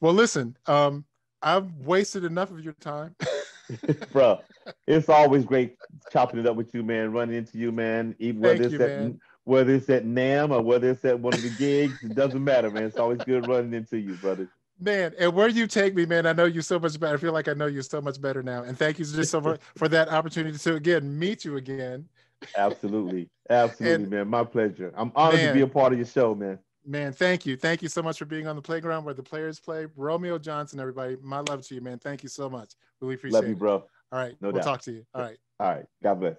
well, listen. Um, I've wasted enough of your time. Bro, it's always great chopping it up with you, man. Running into you, man. Even whether it's at whether it's at NAMM or whether it's at one of the gigs, it doesn't matter, man. It's always good running into you, brother. Man, and where you take me, man, I know you so much better. I feel like I know you so much better now. And thank you just so much for that opportunity to again meet you again. Absolutely. Absolutely, and, man. My pleasure. I'm honored man, to be a part of your show, man. Man, thank you. Thank you so much for being on the playground where the players play. Romeo Johnson, everybody. My love to you, man. Thank you so much. Really appreciate it. Love you, bro. All right. No we'll doubt. talk to you. All right. All right. God bless.